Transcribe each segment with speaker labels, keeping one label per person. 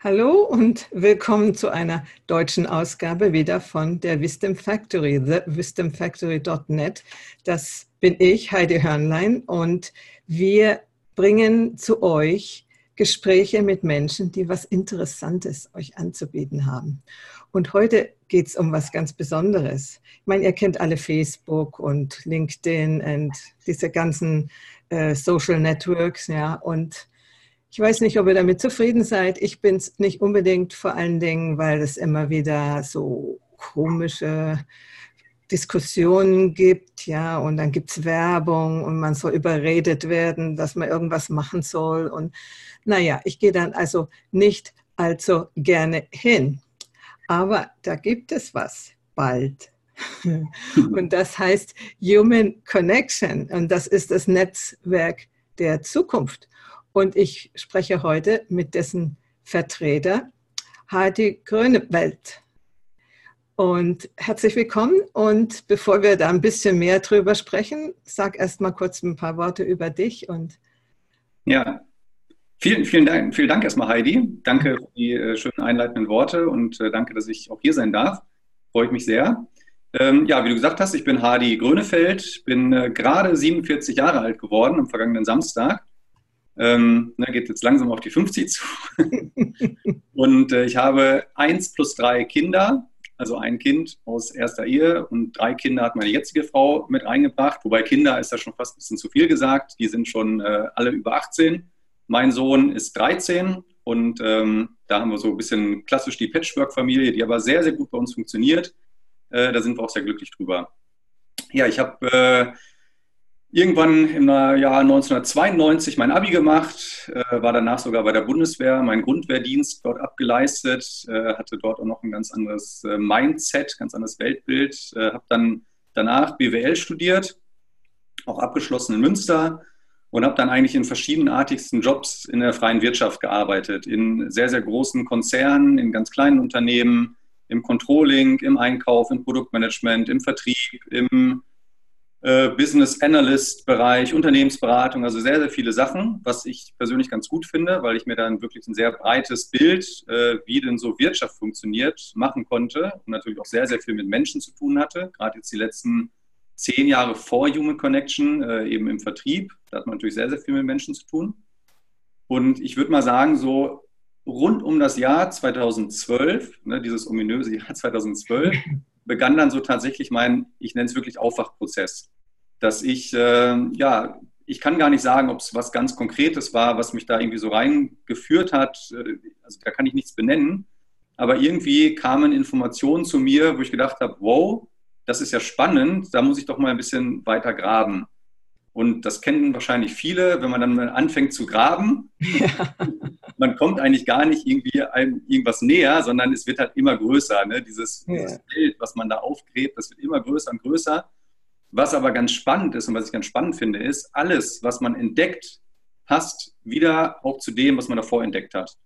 Speaker 1: Hallo und willkommen zu einer deutschen Ausgabe wieder von der Wisdom Factory, thewisdomfactory.net. Das bin ich, Heidi Hörnlein, und wir bringen zu euch Gespräche mit Menschen, die was Interessantes euch anzubieten haben. Und heute geht es um was ganz Besonderes. Ich meine, ihr kennt alle Facebook und LinkedIn und diese ganzen äh, Social Networks, ja, und ich weiß nicht, ob ihr damit zufrieden seid. Ich bin es nicht unbedingt, vor allen Dingen, weil es immer wieder so komische Diskussionen gibt, ja, und dann gibt es Werbung und man soll überredet werden, dass man irgendwas machen soll. Und naja, ich gehe dann also nicht allzu gerne hin. Aber da gibt es was bald. Und das heißt Human Connection. Und das ist das Netzwerk der Zukunft. Und ich spreche heute mit dessen Vertreter, Heidi Grönewald. Und herzlich willkommen. Und bevor wir da ein bisschen mehr drüber sprechen, sag erst mal kurz ein paar Worte über dich und
Speaker 2: ja, Vielen, vielen Dank, vielen Dank erstmal, Heidi. Danke für die äh, schönen einleitenden Worte und äh, danke, dass ich auch hier sein darf. Freue ich mich sehr. Ähm, ja, wie du gesagt hast, ich bin Hardy Grönefeld, bin äh, gerade 47 Jahre alt geworden am vergangenen Samstag ähm, ne, geht jetzt langsam auf die 50 zu. und äh, ich habe eins plus drei Kinder, also ein Kind aus erster Ehe und drei Kinder hat meine jetzige Frau mit eingebracht. Wobei Kinder ist da schon fast ein bisschen zu viel gesagt. Die sind schon äh, alle über 18. Mein Sohn ist 13 und ähm, da haben wir so ein bisschen klassisch die Patchwork-Familie, die aber sehr, sehr gut bei uns funktioniert. Äh, da sind wir auch sehr glücklich drüber. Ja, ich habe äh, irgendwann im Jahr 1992 mein Abi gemacht, äh, war danach sogar bei der Bundeswehr, meinen Grundwehrdienst dort abgeleistet, äh, hatte dort auch noch ein ganz anderes äh, Mindset, ganz anderes Weltbild, äh, habe dann danach BWL studiert, auch abgeschlossen in Münster und habe dann eigentlich in verschiedenartigsten Jobs in der freien Wirtschaft gearbeitet, in sehr, sehr großen Konzernen, in ganz kleinen Unternehmen, im Controlling, im Einkauf, im Produktmanagement, im Vertrieb, im äh, Business Analyst Bereich, Unternehmensberatung, also sehr, sehr viele Sachen, was ich persönlich ganz gut finde, weil ich mir dann wirklich ein sehr breites Bild, äh, wie denn so Wirtschaft funktioniert, machen konnte und natürlich auch sehr, sehr viel mit Menschen zu tun hatte. Gerade jetzt die letzten zehn Jahre vor Human Connection, äh, eben im Vertrieb, da hat man natürlich sehr, sehr viel mit Menschen zu tun. Und ich würde mal sagen, so rund um das Jahr 2012, ne, dieses ominöse Jahr 2012, begann dann so tatsächlich mein, ich nenne es wirklich Aufwachprozess, dass ich, äh, ja, ich kann gar nicht sagen, ob es was ganz Konkretes war, was mich da irgendwie so reingeführt hat. Äh, also da kann ich nichts benennen. Aber irgendwie kamen Informationen zu mir, wo ich gedacht habe, wow, das ist ja spannend, da muss ich doch mal ein bisschen weiter graben. Und das kennen wahrscheinlich viele, wenn man dann anfängt zu graben. Ja. Man kommt eigentlich gar nicht irgendwie einem irgendwas näher, sondern es wird halt immer größer. Ne? Dieses, ja. dieses Bild, was man da aufgräbt, das wird immer größer und größer. Was aber ganz spannend ist und was ich ganz spannend finde, ist, alles, was man entdeckt, passt wieder auch zu dem, was man davor entdeckt hat.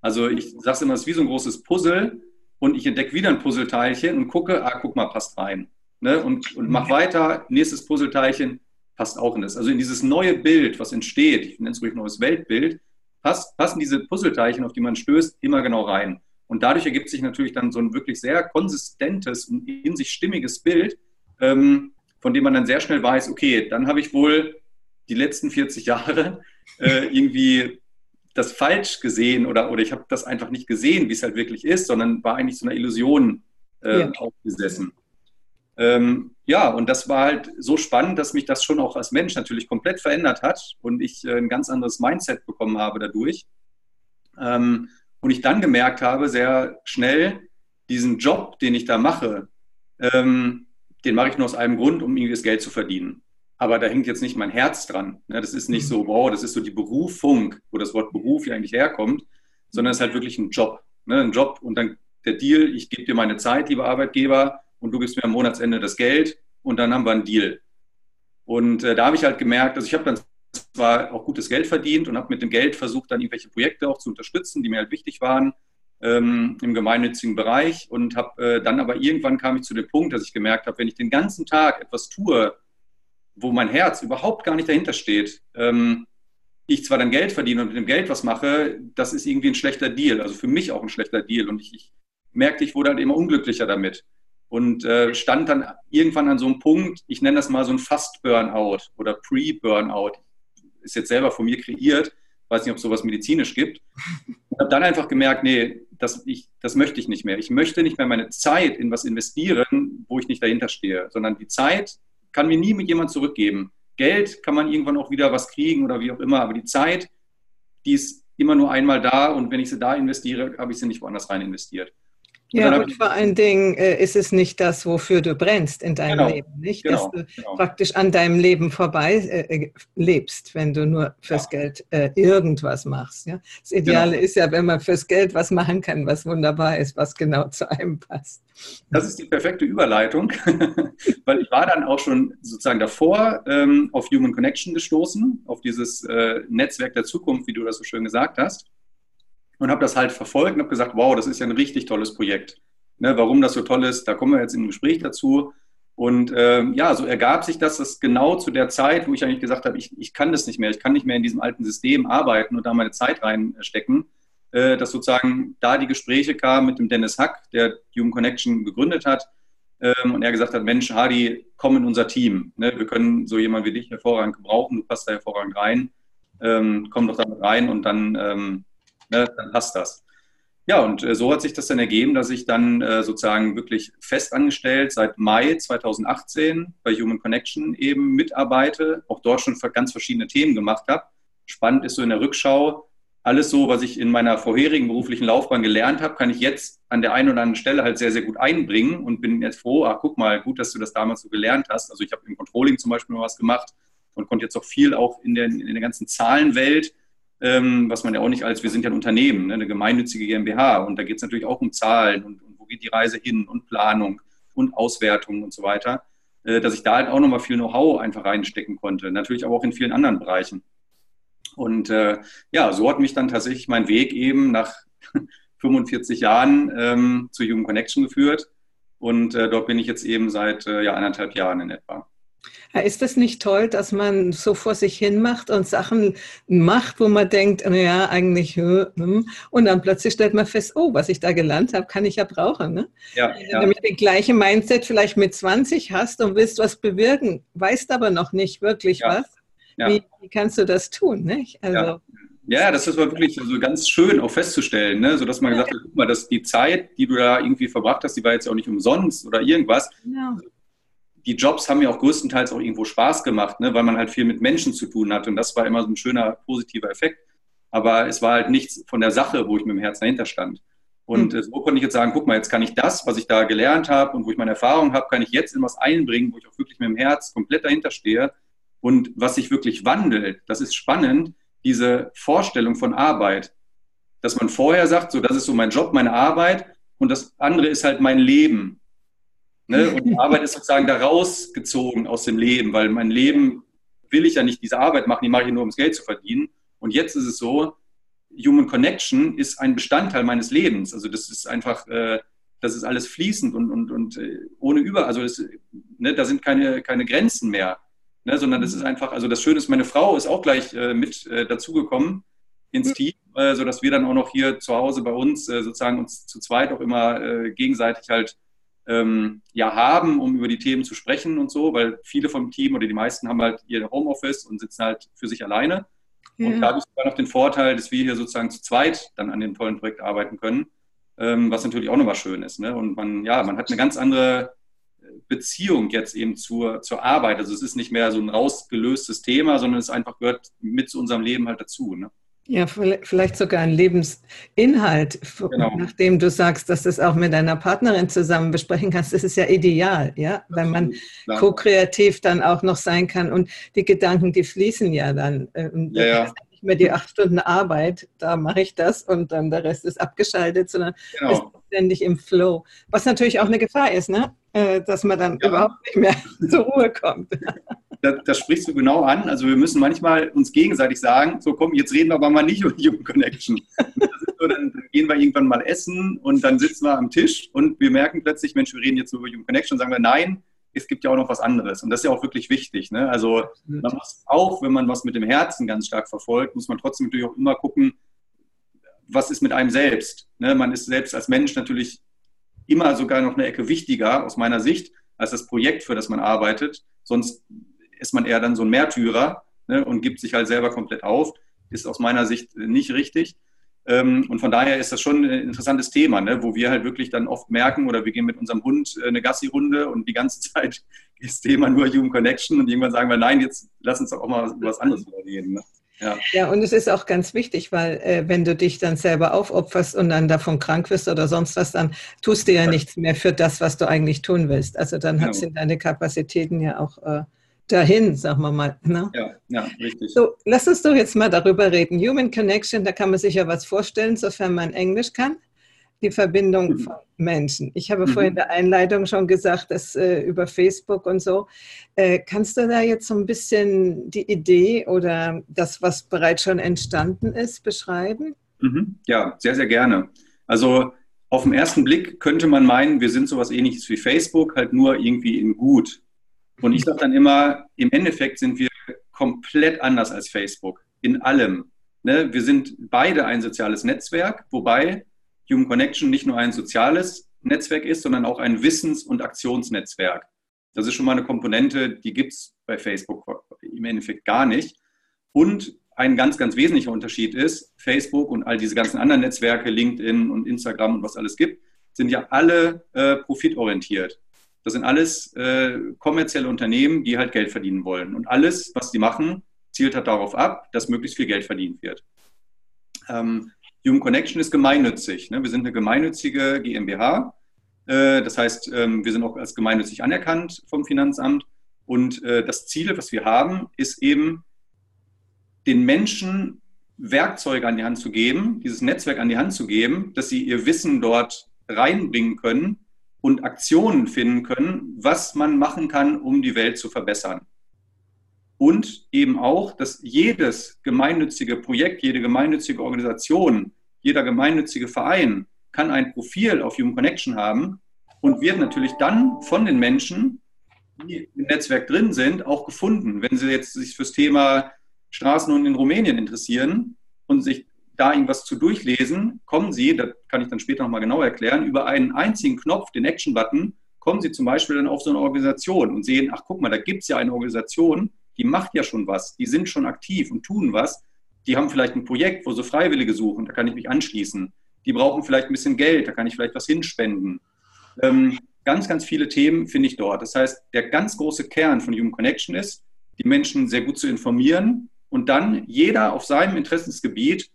Speaker 2: Also ich sage es immer, es ist wie so ein großes Puzzle und ich entdecke wieder ein Puzzleteilchen und gucke, ah, guck mal, passt rein. Ne? Und, und mach weiter, nächstes Puzzleteilchen, passt auch in das. Also in dieses neue Bild, was entsteht, ich nenne es ruhig neues Weltbild, passt, passen diese Puzzleteilchen, auf die man stößt, immer genau rein. Und dadurch ergibt sich natürlich dann so ein wirklich sehr konsistentes und in sich stimmiges Bild, ähm, von dem man dann sehr schnell weiß, okay, dann habe ich wohl die letzten 40 Jahre äh, irgendwie das falsch gesehen oder, oder ich habe das einfach nicht gesehen, wie es halt wirklich ist, sondern war eigentlich so einer Illusion äh, ja. aufgesessen. Ähm, ja, und das war halt so spannend, dass mich das schon auch als Mensch natürlich komplett verändert hat und ich äh, ein ganz anderes Mindset bekommen habe dadurch. Ähm, und ich dann gemerkt habe, sehr schnell, diesen Job, den ich da mache, ähm, den mache ich nur aus einem Grund, um irgendwie das Geld zu verdienen. Aber da hängt jetzt nicht mein Herz dran. Ne? Das ist nicht so, mhm. wow, das ist so die Berufung, wo das Wort Beruf ja eigentlich herkommt, sondern es ist halt wirklich ein Job. Ne? Ein Job und dann der Deal, ich gebe dir meine Zeit, lieber Arbeitgeber, und du gibst mir am Monatsende das Geld und dann haben wir einen Deal. Und äh, da habe ich halt gemerkt, also ich habe dann zwar auch gutes Geld verdient und habe mit dem Geld versucht, dann irgendwelche Projekte auch zu unterstützen, die mir halt wichtig waren ähm, im gemeinnützigen Bereich und habe äh, dann aber irgendwann kam ich zu dem Punkt, dass ich gemerkt habe, wenn ich den ganzen Tag etwas tue, wo mein Herz überhaupt gar nicht dahinter steht, ähm, ich zwar dann Geld verdiene und mit dem Geld was mache, das ist irgendwie ein schlechter Deal. Also für mich auch ein schlechter Deal. Und ich, ich merkte, ich wurde halt immer unglücklicher damit. Und äh, stand dann irgendwann an so einem Punkt, ich nenne das mal so ein Fast-Burnout oder Pre-Burnout. Ist jetzt selber von mir kreiert, weiß nicht, ob es sowas medizinisch gibt. Ich habe dann einfach gemerkt, nee, das, ich, das möchte ich nicht mehr. Ich möchte nicht mehr meine Zeit in was investieren, wo ich nicht dahinter stehe, sondern die Zeit kann mir nie mit jemand zurückgeben. Geld kann man irgendwann auch wieder was kriegen oder wie auch immer, aber die Zeit, die ist immer nur einmal da und wenn ich sie da investiere, habe ich sie nicht woanders rein investiert.
Speaker 1: Ja, und vor allen Dingen äh, ist es nicht das, wofür du brennst in deinem genau, Leben, nicht? Genau, Dass du genau. praktisch an deinem Leben vorbei äh, äh lebst, wenn du nur fürs ja. Geld äh, irgendwas machst. Ja? Das Ideale genau. ist ja, wenn man fürs Geld was machen kann, was wunderbar ist, was genau zu einem passt.
Speaker 2: Das ist die perfekte Überleitung, weil ich war dann auch schon sozusagen davor ähm, auf Human Connection gestoßen, auf dieses äh, Netzwerk der Zukunft, wie du das so schön gesagt hast und habe das halt verfolgt und habe gesagt, wow, das ist ja ein richtig tolles Projekt. Ne, warum das so toll ist, da kommen wir jetzt im Gespräch dazu. Und ähm, ja, so ergab sich das, dass genau zu der Zeit, wo ich eigentlich gesagt habe, ich, ich kann das nicht mehr, ich kann nicht mehr in diesem alten System arbeiten und da meine Zeit reinstecken, äh, dass sozusagen da die Gespräche kamen mit dem Dennis Hack, der Human Connection gegründet hat. Ähm, und er gesagt hat, Mensch, Hardy, komm in unser Team. Ne? Wir können so jemanden wie dich hervorragend gebrauchen, du passt da hervorragend rein. Ähm, komm doch damit rein und dann ähm, ne, dann passt das. Ja, und äh, so hat sich das dann ergeben, dass ich dann äh, sozusagen wirklich festangestellt seit Mai 2018 bei Human Connection eben mitarbeite, auch dort schon ganz verschiedene Themen gemacht habe. Spannend ist so in der Rückschau, alles so, was ich in meiner vorherigen beruflichen Laufbahn gelernt habe, kann ich jetzt an der einen oder anderen Stelle halt sehr, sehr gut einbringen und bin jetzt froh, ach guck mal, gut, dass du das damals so gelernt hast. Also ich habe im Controlling zum Beispiel mal was gemacht und konnte jetzt auch viel auch in der, in der ganzen Zahlenwelt was man ja auch nicht als, wir sind ja ein Unternehmen, ne, eine gemeinnützige GmbH und da geht es natürlich auch um Zahlen und, und, wo geht die Reise hin und Planung und Auswertung und so weiter, äh, dass ich da halt auch nochmal viel Know-how einfach reinstecken konnte, natürlich aber auch in vielen anderen Bereichen. Und äh, ja, so hat mich dann tatsächlich mein Weg eben nach 45 Jahren ähm, zu Human Connection geführt und äh, dort bin ich jetzt eben seit äh, ja, anderthalb Jahren in etwa.
Speaker 1: Ist das nicht toll, dass man so vor sich hin macht und Sachen macht, wo man denkt, naja, eigentlich, hm, und dann plötzlich stellt man fest, oh, was ich da gelernt habe, kann ich ja brauchen. Ne? Ja, Wenn ja. du den gleichen Mindset vielleicht mit 20 hast und willst was bewirken, weißt aber noch nicht wirklich ja. was. Wie, wie, kannst du das tun? Nicht?
Speaker 2: Also, ja, das ist wirklich so ganz schön auch festzustellen, ne? so dass man gesagt hat, guck mal, dass die Zeit, die du da irgendwie verbracht hast, die war jetzt auch nicht umsonst oder irgendwas. Genau die Jobs haben mir auch größtenteils auch irgendwo Spaß gemacht, ne, weil man halt viel mit Menschen zu tun hat. Und das war immer so ein schöner, positiver Effekt. Aber es war halt nichts von der Sache, wo ich mit dem Herzen dahinter stand. Und mhm. so konnte ich jetzt sagen, guck mal, jetzt kann ich das, was ich da gelernt habe und wo ich meine Erfahrung habe, kann ich jetzt in was einbringen, wo ich auch wirklich mit dem Herz komplett dahinter stehe. Und was sich wirklich wandelt, das ist spannend, diese Vorstellung von Arbeit. Dass man vorher sagt, so, das ist so mein Job, meine Arbeit und das andere ist halt mein Leben. Ne? Und die Arbeit ist sozusagen da rausgezogen aus dem Leben, weil mein Leben will ich ja nicht diese Arbeit machen, die mache ich nur, um das Geld zu verdienen. Und jetzt ist es so, Human Connection ist ein Bestandteil meines Lebens. Also das ist einfach, äh, das ist alles fließend und, und, und äh, ohne über, also das, ne, da sind keine, keine Grenzen mehr. Ne, sondern das ist einfach, also das Schöne ist, meine Frau ist auch gleich äh, mit äh, dazugekommen ins Team, äh, sodass wir dann auch noch hier zu Hause bei uns äh, sozusagen uns zu zweit auch immer äh, gegenseitig halt ähm, ja haben, um über die Themen zu sprechen und so, weil viele vom Team oder die meisten haben halt ihr Homeoffice und sitzen halt für sich alleine. Ja. Und da habe ich sogar noch den Vorteil, dass wir hier sozusagen zu zweit dann an dem tollen Projekt arbeiten können, ähm, was natürlich auch nochmal schön ist. Ne? Und man, ja, man hat eine ganz andere Beziehung jetzt eben zur, zur Arbeit. Also es ist nicht mehr so ein rausgelöstes Thema, sondern es einfach gehört mit zu unserem Leben halt dazu. Ne?
Speaker 1: Ja, vielleicht sogar ein Lebensinhalt, genau. nachdem du sagst, dass du es auch mit deiner Partnerin zusammen besprechen kannst. Das ist ja ideal, ja, weil man ko-kreativ dann auch noch sein kann und die Gedanken, die fließen ja dann. Ähm, ja, ja. Nicht mehr die acht Stunden Arbeit, da mache ich das und dann der Rest ist abgeschaltet, sondern genau. ist ständig im Flow. Was natürlich auch eine Gefahr ist, ne? Äh, dass man dann ja. überhaupt nicht mehr zur Ruhe kommt
Speaker 2: das, das, sprichst du genau an. Also wir müssen manchmal uns gegenseitig sagen, so komm, jetzt reden wir aber mal nicht über Human Connection. So, dann gehen wir irgendwann mal essen und dann sitzen wir am Tisch und wir merken plötzlich, Mensch, wir reden jetzt über Human Connection und sagen wir, nein, es gibt ja auch noch was anderes. Und das ist ja auch wirklich wichtig. Ne? Also man muss auch, wenn man was mit dem Herzen ganz stark verfolgt, muss man trotzdem natürlich auch immer gucken, was ist mit einem selbst. Ne? Man ist selbst als Mensch natürlich immer sogar noch eine Ecke wichtiger aus meiner Sicht als das Projekt, für das man arbeitet. Sonst ist man eher dann so ein Märtyrer ne? und gibt sich halt selber komplett auf. Ist aus meiner Sicht nicht richtig. Ähm, und von daher ist das schon ein interessantes Thema, ne? wo wir halt wirklich dann oft merken, oder wir gehen mit unserem Hund äh, eine Gassi-Runde und die ganze Zeit ist Thema nur Human Connection und irgendwann sagen wir, nein, jetzt lass uns doch auch mal über was anderes reden. Ne?
Speaker 1: Ja. ja, und es ist auch ganz wichtig, weil äh, wenn du dich dann selber aufopferst und dann davon krank wirst oder sonst was, dann tust du ja, ja. nichts mehr für das, was du eigentlich tun willst. Also dann genau. sind deine Kapazitäten ja auch äh, dahin, sagen wir mal. Ne? Ja, ja, richtig. So, lass uns doch jetzt mal darüber reden. Human Connection, da kann man sich ja was vorstellen, sofern man Englisch kann. Die Verbindung mhm. von Menschen. Ich habe mhm. vorhin in der Einleitung schon gesagt, dass äh, über Facebook und so. Äh, kannst du da jetzt so ein bisschen die Idee oder das, was bereits schon entstanden ist, beschreiben?
Speaker 2: Mhm. Ja, sehr, sehr gerne. Also auf den ersten Blick könnte man meinen, wir sind sowas ähnliches wie Facebook, halt nur irgendwie in gut. Und ich sage dann immer, im Endeffekt sind wir komplett anders als Facebook. In allem. Ne? Wir sind beide ein soziales Netzwerk, wobei Human Connection nicht nur ein soziales Netzwerk ist, sondern auch ein Wissens- und Aktionsnetzwerk. Das ist schon mal eine Komponente, die gibt es bei Facebook im Endeffekt gar nicht. Und ein ganz, ganz wesentlicher Unterschied ist, Facebook und all diese ganzen anderen Netzwerke, LinkedIn und Instagram und was alles gibt, sind ja alle äh, profitorientiert. Das sind alles äh, kommerzielle Unternehmen, die halt Geld verdienen wollen. Und alles, was sie machen, zielt halt darauf ab, dass möglichst viel Geld verdient wird. Ähm, Human Connection ist gemeinnützig. Ne? Wir sind eine gemeinnützige GmbH. Äh, das heißt, ähm, wir sind auch als gemeinnützig anerkannt vom Finanzamt. Und äh, das Ziel, was wir haben, ist eben, den Menschen Werkzeuge an die Hand zu geben, dieses Netzwerk an die Hand zu geben, dass sie ihr Wissen dort reinbringen können, und Aktionen finden können, was man machen kann, um die Welt zu verbessern. Und eben auch, dass jedes gemeinnützige Projekt, jede gemeinnützige Organisation, jeder gemeinnützige Verein kann ein Profil auf Human Connection haben und wird natürlich dann von den Menschen, die im Netzwerk drin sind, auch gefunden. Wenn sie jetzt sich fürs Thema Straßen in Rumänien interessieren und sich da irgendwas zu durchlesen, kommen Sie, das kann ich dann später nochmal genau erklären, über einen einzigen Knopf, den Action-Button, kommen Sie zum Beispiel dann auf so eine Organisation und sehen, ach guck mal, da gibt es ja eine Organisation, die macht ja schon was, die sind schon aktiv und tun was. Die haben vielleicht ein Projekt, wo sie Freiwillige suchen, da kann ich mich anschließen. Die brauchen vielleicht ein bisschen Geld, da kann ich vielleicht was hinspenden. Ähm, ganz, ganz viele Themen finde ich dort. Das heißt, der ganz große Kern von Human Connection ist, die Menschen sehr gut zu informieren und dann jeder auf seinem Interessensgebiet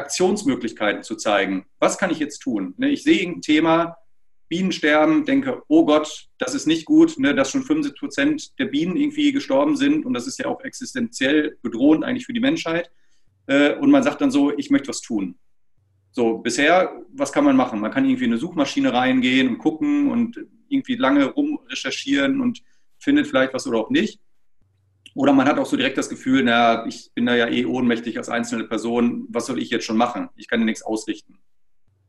Speaker 2: Aktionsmöglichkeiten zu zeigen. Was kann ich jetzt tun? Ne, ich sehe ein Thema, Bienensterben, denke, oh Gott, das ist nicht gut, ne, dass schon 75 Prozent der Bienen irgendwie gestorben sind und das ist ja auch existenziell bedrohend eigentlich für die Menschheit. Äh, und man sagt dann so, ich möchte was tun. So, bisher, was kann man machen? Man kann irgendwie in eine Suchmaschine reingehen und gucken und irgendwie lange rumrecherchieren und findet vielleicht was oder auch nicht. Oder man hat auch so direkt das Gefühl, naja, ich bin da ja eh ohnmächtig als einzelne Person, was soll ich jetzt schon machen? Ich kann ja nichts ausrichten.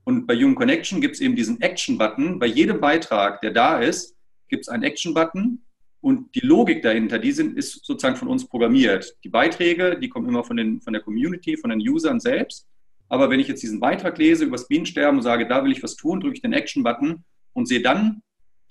Speaker 2: Und bei Human Connection gibt es eben diesen Action-Button. Bei jedem Beitrag, der da ist, gibt es einen Action-Button und die Logik dahinter, die sind, ist sozusagen von uns programmiert. Die Beiträge, die kommen immer von, den, von der Community, von den Usern selbst. Aber wenn ich jetzt diesen Beitrag lese über das Bienensterben und sage, da will ich was tun, drücke ich den Action-Button und sehe dann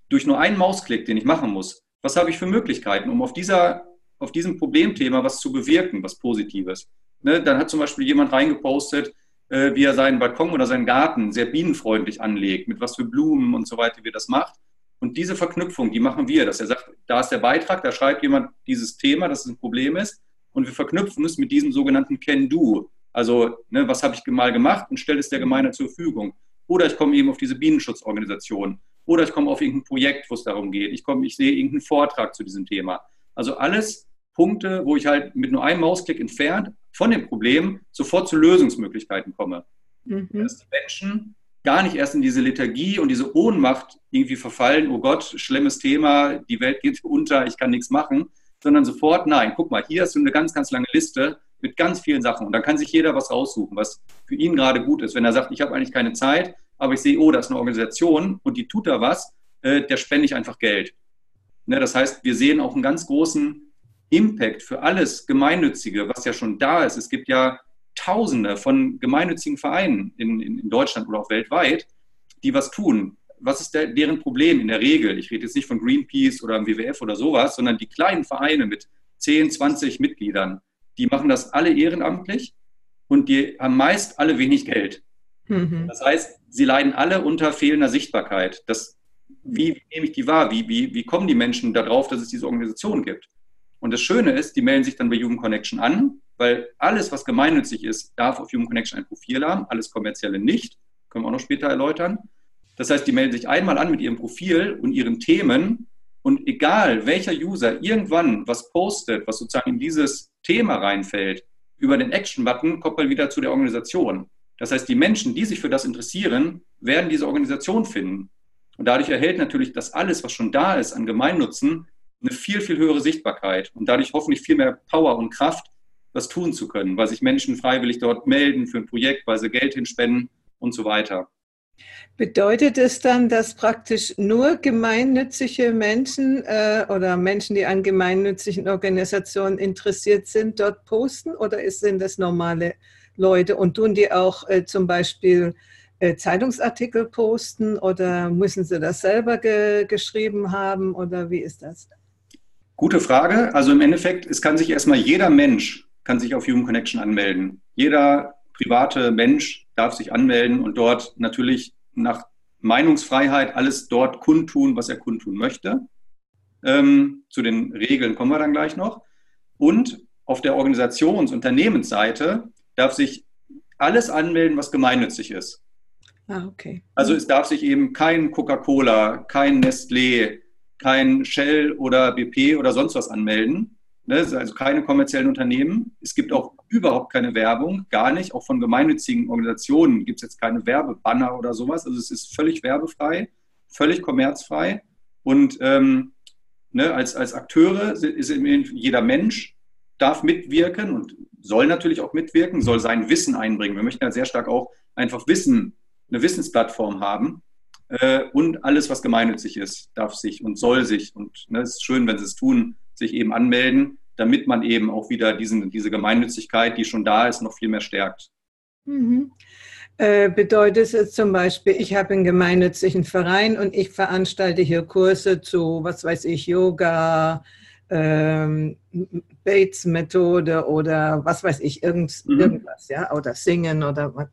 Speaker 2: durch nur einen Mausklick, den ich machen muss, was habe ich für Möglichkeiten, um auf dieser auf diesem Problemthema was zu bewirken, was Positives. Ne, dann hat zum Beispiel jemand reingepostet, äh, wie er seinen Balkon oder seinen Garten sehr bienenfreundlich anlegt, mit was für Blumen und so weiter, wie er das macht. Und diese Verknüpfung, die machen wir, dass er sagt, da ist der Beitrag, da schreibt jemand dieses Thema, dass es ein Problem ist, und wir verknüpfen es mit diesem sogenannten Can-Do. Also, ne, was habe ich mal gemacht und stelle es der Gemeinde zur Verfügung. Oder ich komme eben auf diese Bienenschutzorganisation. Oder ich komme auf irgendein Projekt, wo es darum geht. Ich komme, ich sehe irgendeinen Vortrag zu diesem Thema. Also alles Punkte, wo ich halt mit nur einem Mausklick entfernt von dem Problem sofort zu Lösungsmöglichkeiten komme. Mhm. Dass die Menschen gar nicht erst in diese Lethargie und diese Ohnmacht irgendwie verfallen, oh Gott, schlimmes Thema, die Welt geht unter, ich kann nichts machen, sondern sofort, nein, guck mal, hier hast du eine ganz, ganz lange Liste mit ganz vielen Sachen und dann kann sich jeder was raussuchen, was für ihn gerade gut ist. Wenn er sagt, ich habe eigentlich keine Zeit, aber ich sehe, oh, da ist eine Organisation und die tut da was, äh, der spende ich einfach Geld. Ne, das heißt, wir sehen auch einen ganz großen Impact für alles Gemeinnützige, was ja schon da ist. Es gibt ja Tausende von gemeinnützigen Vereinen in, in, in Deutschland oder auch weltweit, die was tun. Was ist der, deren Problem in der Regel? Ich rede jetzt nicht von Greenpeace oder dem WWF oder sowas, sondern die kleinen Vereine mit 10, 20 Mitgliedern, die machen das alle ehrenamtlich und die haben meist alle wenig Geld. Mhm. Das heißt, sie leiden alle unter fehlender Sichtbarkeit. Das, wie, wie nehme ich die wahr? Wie, wie, wie kommen die Menschen darauf, dass es diese Organisation gibt? Und das Schöne ist, die melden sich dann bei Human Connection an, weil alles, was gemeinnützig ist, darf auf Human Connection ein Profil haben, alles kommerzielle nicht. Können wir auch noch später erläutern. Das heißt, die melden sich einmal an mit ihrem Profil und ihren Themen und egal welcher User irgendwann was postet, was sozusagen in dieses Thema reinfällt, über den Action-Button kommt man wieder zu der Organisation. Das heißt, die Menschen, die sich für das interessieren, werden diese Organisation finden. Und dadurch erhält natürlich das alles, was schon da ist an Gemeinnutzen, eine viel, viel höhere Sichtbarkeit und dadurch hoffentlich viel mehr Power und Kraft, das tun zu können, weil sich Menschen freiwillig dort melden für ein Projekt, weil sie Geld hinspenden und so weiter.
Speaker 1: Bedeutet es dann, dass praktisch nur gemeinnützige Menschen äh, oder Menschen, die an gemeinnützigen Organisationen interessiert sind, dort posten oder sind das normale Leute und tun die auch äh, zum Beispiel äh, Zeitungsartikel posten oder müssen sie das selber ge geschrieben haben oder wie ist das?
Speaker 2: Gute Frage. Also im Endeffekt, es kann sich erstmal jeder Mensch kann sich auf Human Connection anmelden. Jeder private Mensch darf sich anmelden und dort natürlich nach Meinungsfreiheit alles dort kundtun, was er kundtun möchte. Ähm, zu den Regeln kommen wir dann gleich noch. Und auf der Organisations-, Unternehmensseite darf sich alles anmelden, was gemeinnützig ist. Ah, okay. Also es darf sich eben kein Coca-Cola, kein Nestlé, kein Shell oder BP oder sonst was anmelden. Ne? Also keine kommerziellen Unternehmen. Es gibt auch überhaupt keine Werbung, gar nicht. Auch von gemeinnützigen Organisationen gibt es jetzt keine Werbebanner oder sowas. Also es ist völlig werbefrei, völlig kommerzfrei. Und ähm, ne, als, als Akteure ist jeder Mensch darf mitwirken und soll natürlich auch mitwirken, soll sein Wissen einbringen. Wir möchten ja sehr stark auch einfach Wissen, eine Wissensplattform haben. Äh, und alles, was gemeinnützig ist, darf sich und soll sich, und ne, es ist schön, wenn sie es tun, sich eben anmelden damit man eben auch wieder diesen, diese Gemeinnützigkeit, die schon da ist, noch viel mehr stärkt.
Speaker 1: Mhm. Äh, bedeutet es zum Beispiel, ich habe einen gemeinnützigen Verein und ich veranstalte hier Kurse zu, was weiß ich, Yoga, ähm, Bates-Methode oder was weiß ich, irgend, mhm. irgendwas, ja, oder Singen oder was.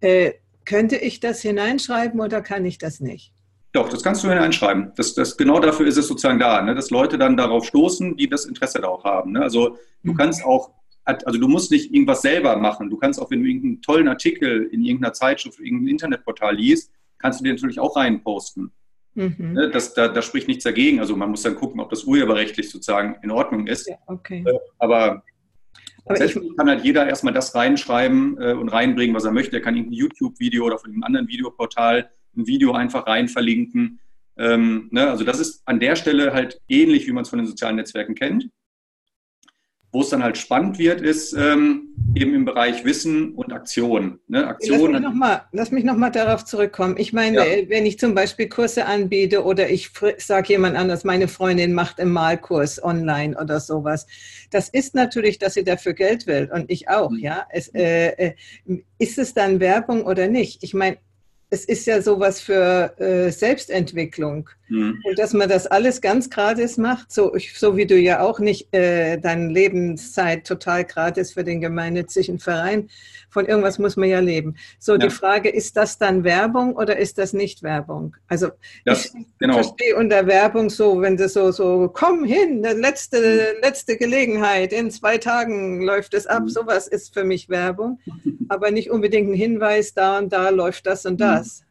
Speaker 1: Äh, könnte ich das hineinschreiben oder kann ich das nicht?
Speaker 2: Doch, das kannst du hineinschreiben. Das, das, genau dafür ist es sozusagen da, ne? dass Leute dann darauf stoßen, die das Interesse da auch haben. Ne? Also du mhm. kannst auch, also du musst nicht irgendwas selber machen. Du kannst auch, wenn du irgendeinen tollen Artikel in irgendeiner Zeitschrift, irgendein Internetportal liest, kannst du den natürlich auch reinposten. Mhm. Ne? Das, da, da spricht nichts dagegen. Also man muss dann gucken, ob das urheberrechtlich sozusagen in Ordnung ist. Ja, okay. Äh, aber aber ich kann halt jeder erstmal das reinschreiben äh, und reinbringen, was er möchte. Er kann irgendein YouTube-Video oder von einem anderen Videoportal ein Video einfach rein verlinken. Ähm, ne? Also das ist an der Stelle halt ähnlich, wie man es von den sozialen Netzwerken kennt. Wo es dann halt spannend wird, ist ähm, eben im Bereich Wissen und Aktion. Ne? Aktion
Speaker 1: lass mich nochmal noch darauf zurückkommen. Ich meine, ja. Äh, wenn ich zum Beispiel Kurse anbiete oder ich sage jemand anders, meine Freundin macht einen Malkurs online oder sowas, das ist natürlich, dass sie dafür Geld will und ich auch. Mhm. Ja, es, äh, äh, ist es dann Werbung oder nicht? Ich meine, es ist ja sowas für äh, Selbstentwicklung. Mhm. Und dass man das alles ganz gratis macht, so, so wie du ja auch nicht äh, deine Lebenszeit total gratis für den gemeinnützigen Verein, von irgendwas muss man ja leben. So, ja. die Frage, ist das dann Werbung oder ist das nicht Werbung? Also das, ich genau. verstehe unter Werbung so, wenn das so, so, komm hin, letzte, mhm. letzte Gelegenheit, in zwei Tagen läuft es ab, mhm. sowas ist für mich Werbung, aber nicht unbedingt ein Hinweis, da und da läuft das und das.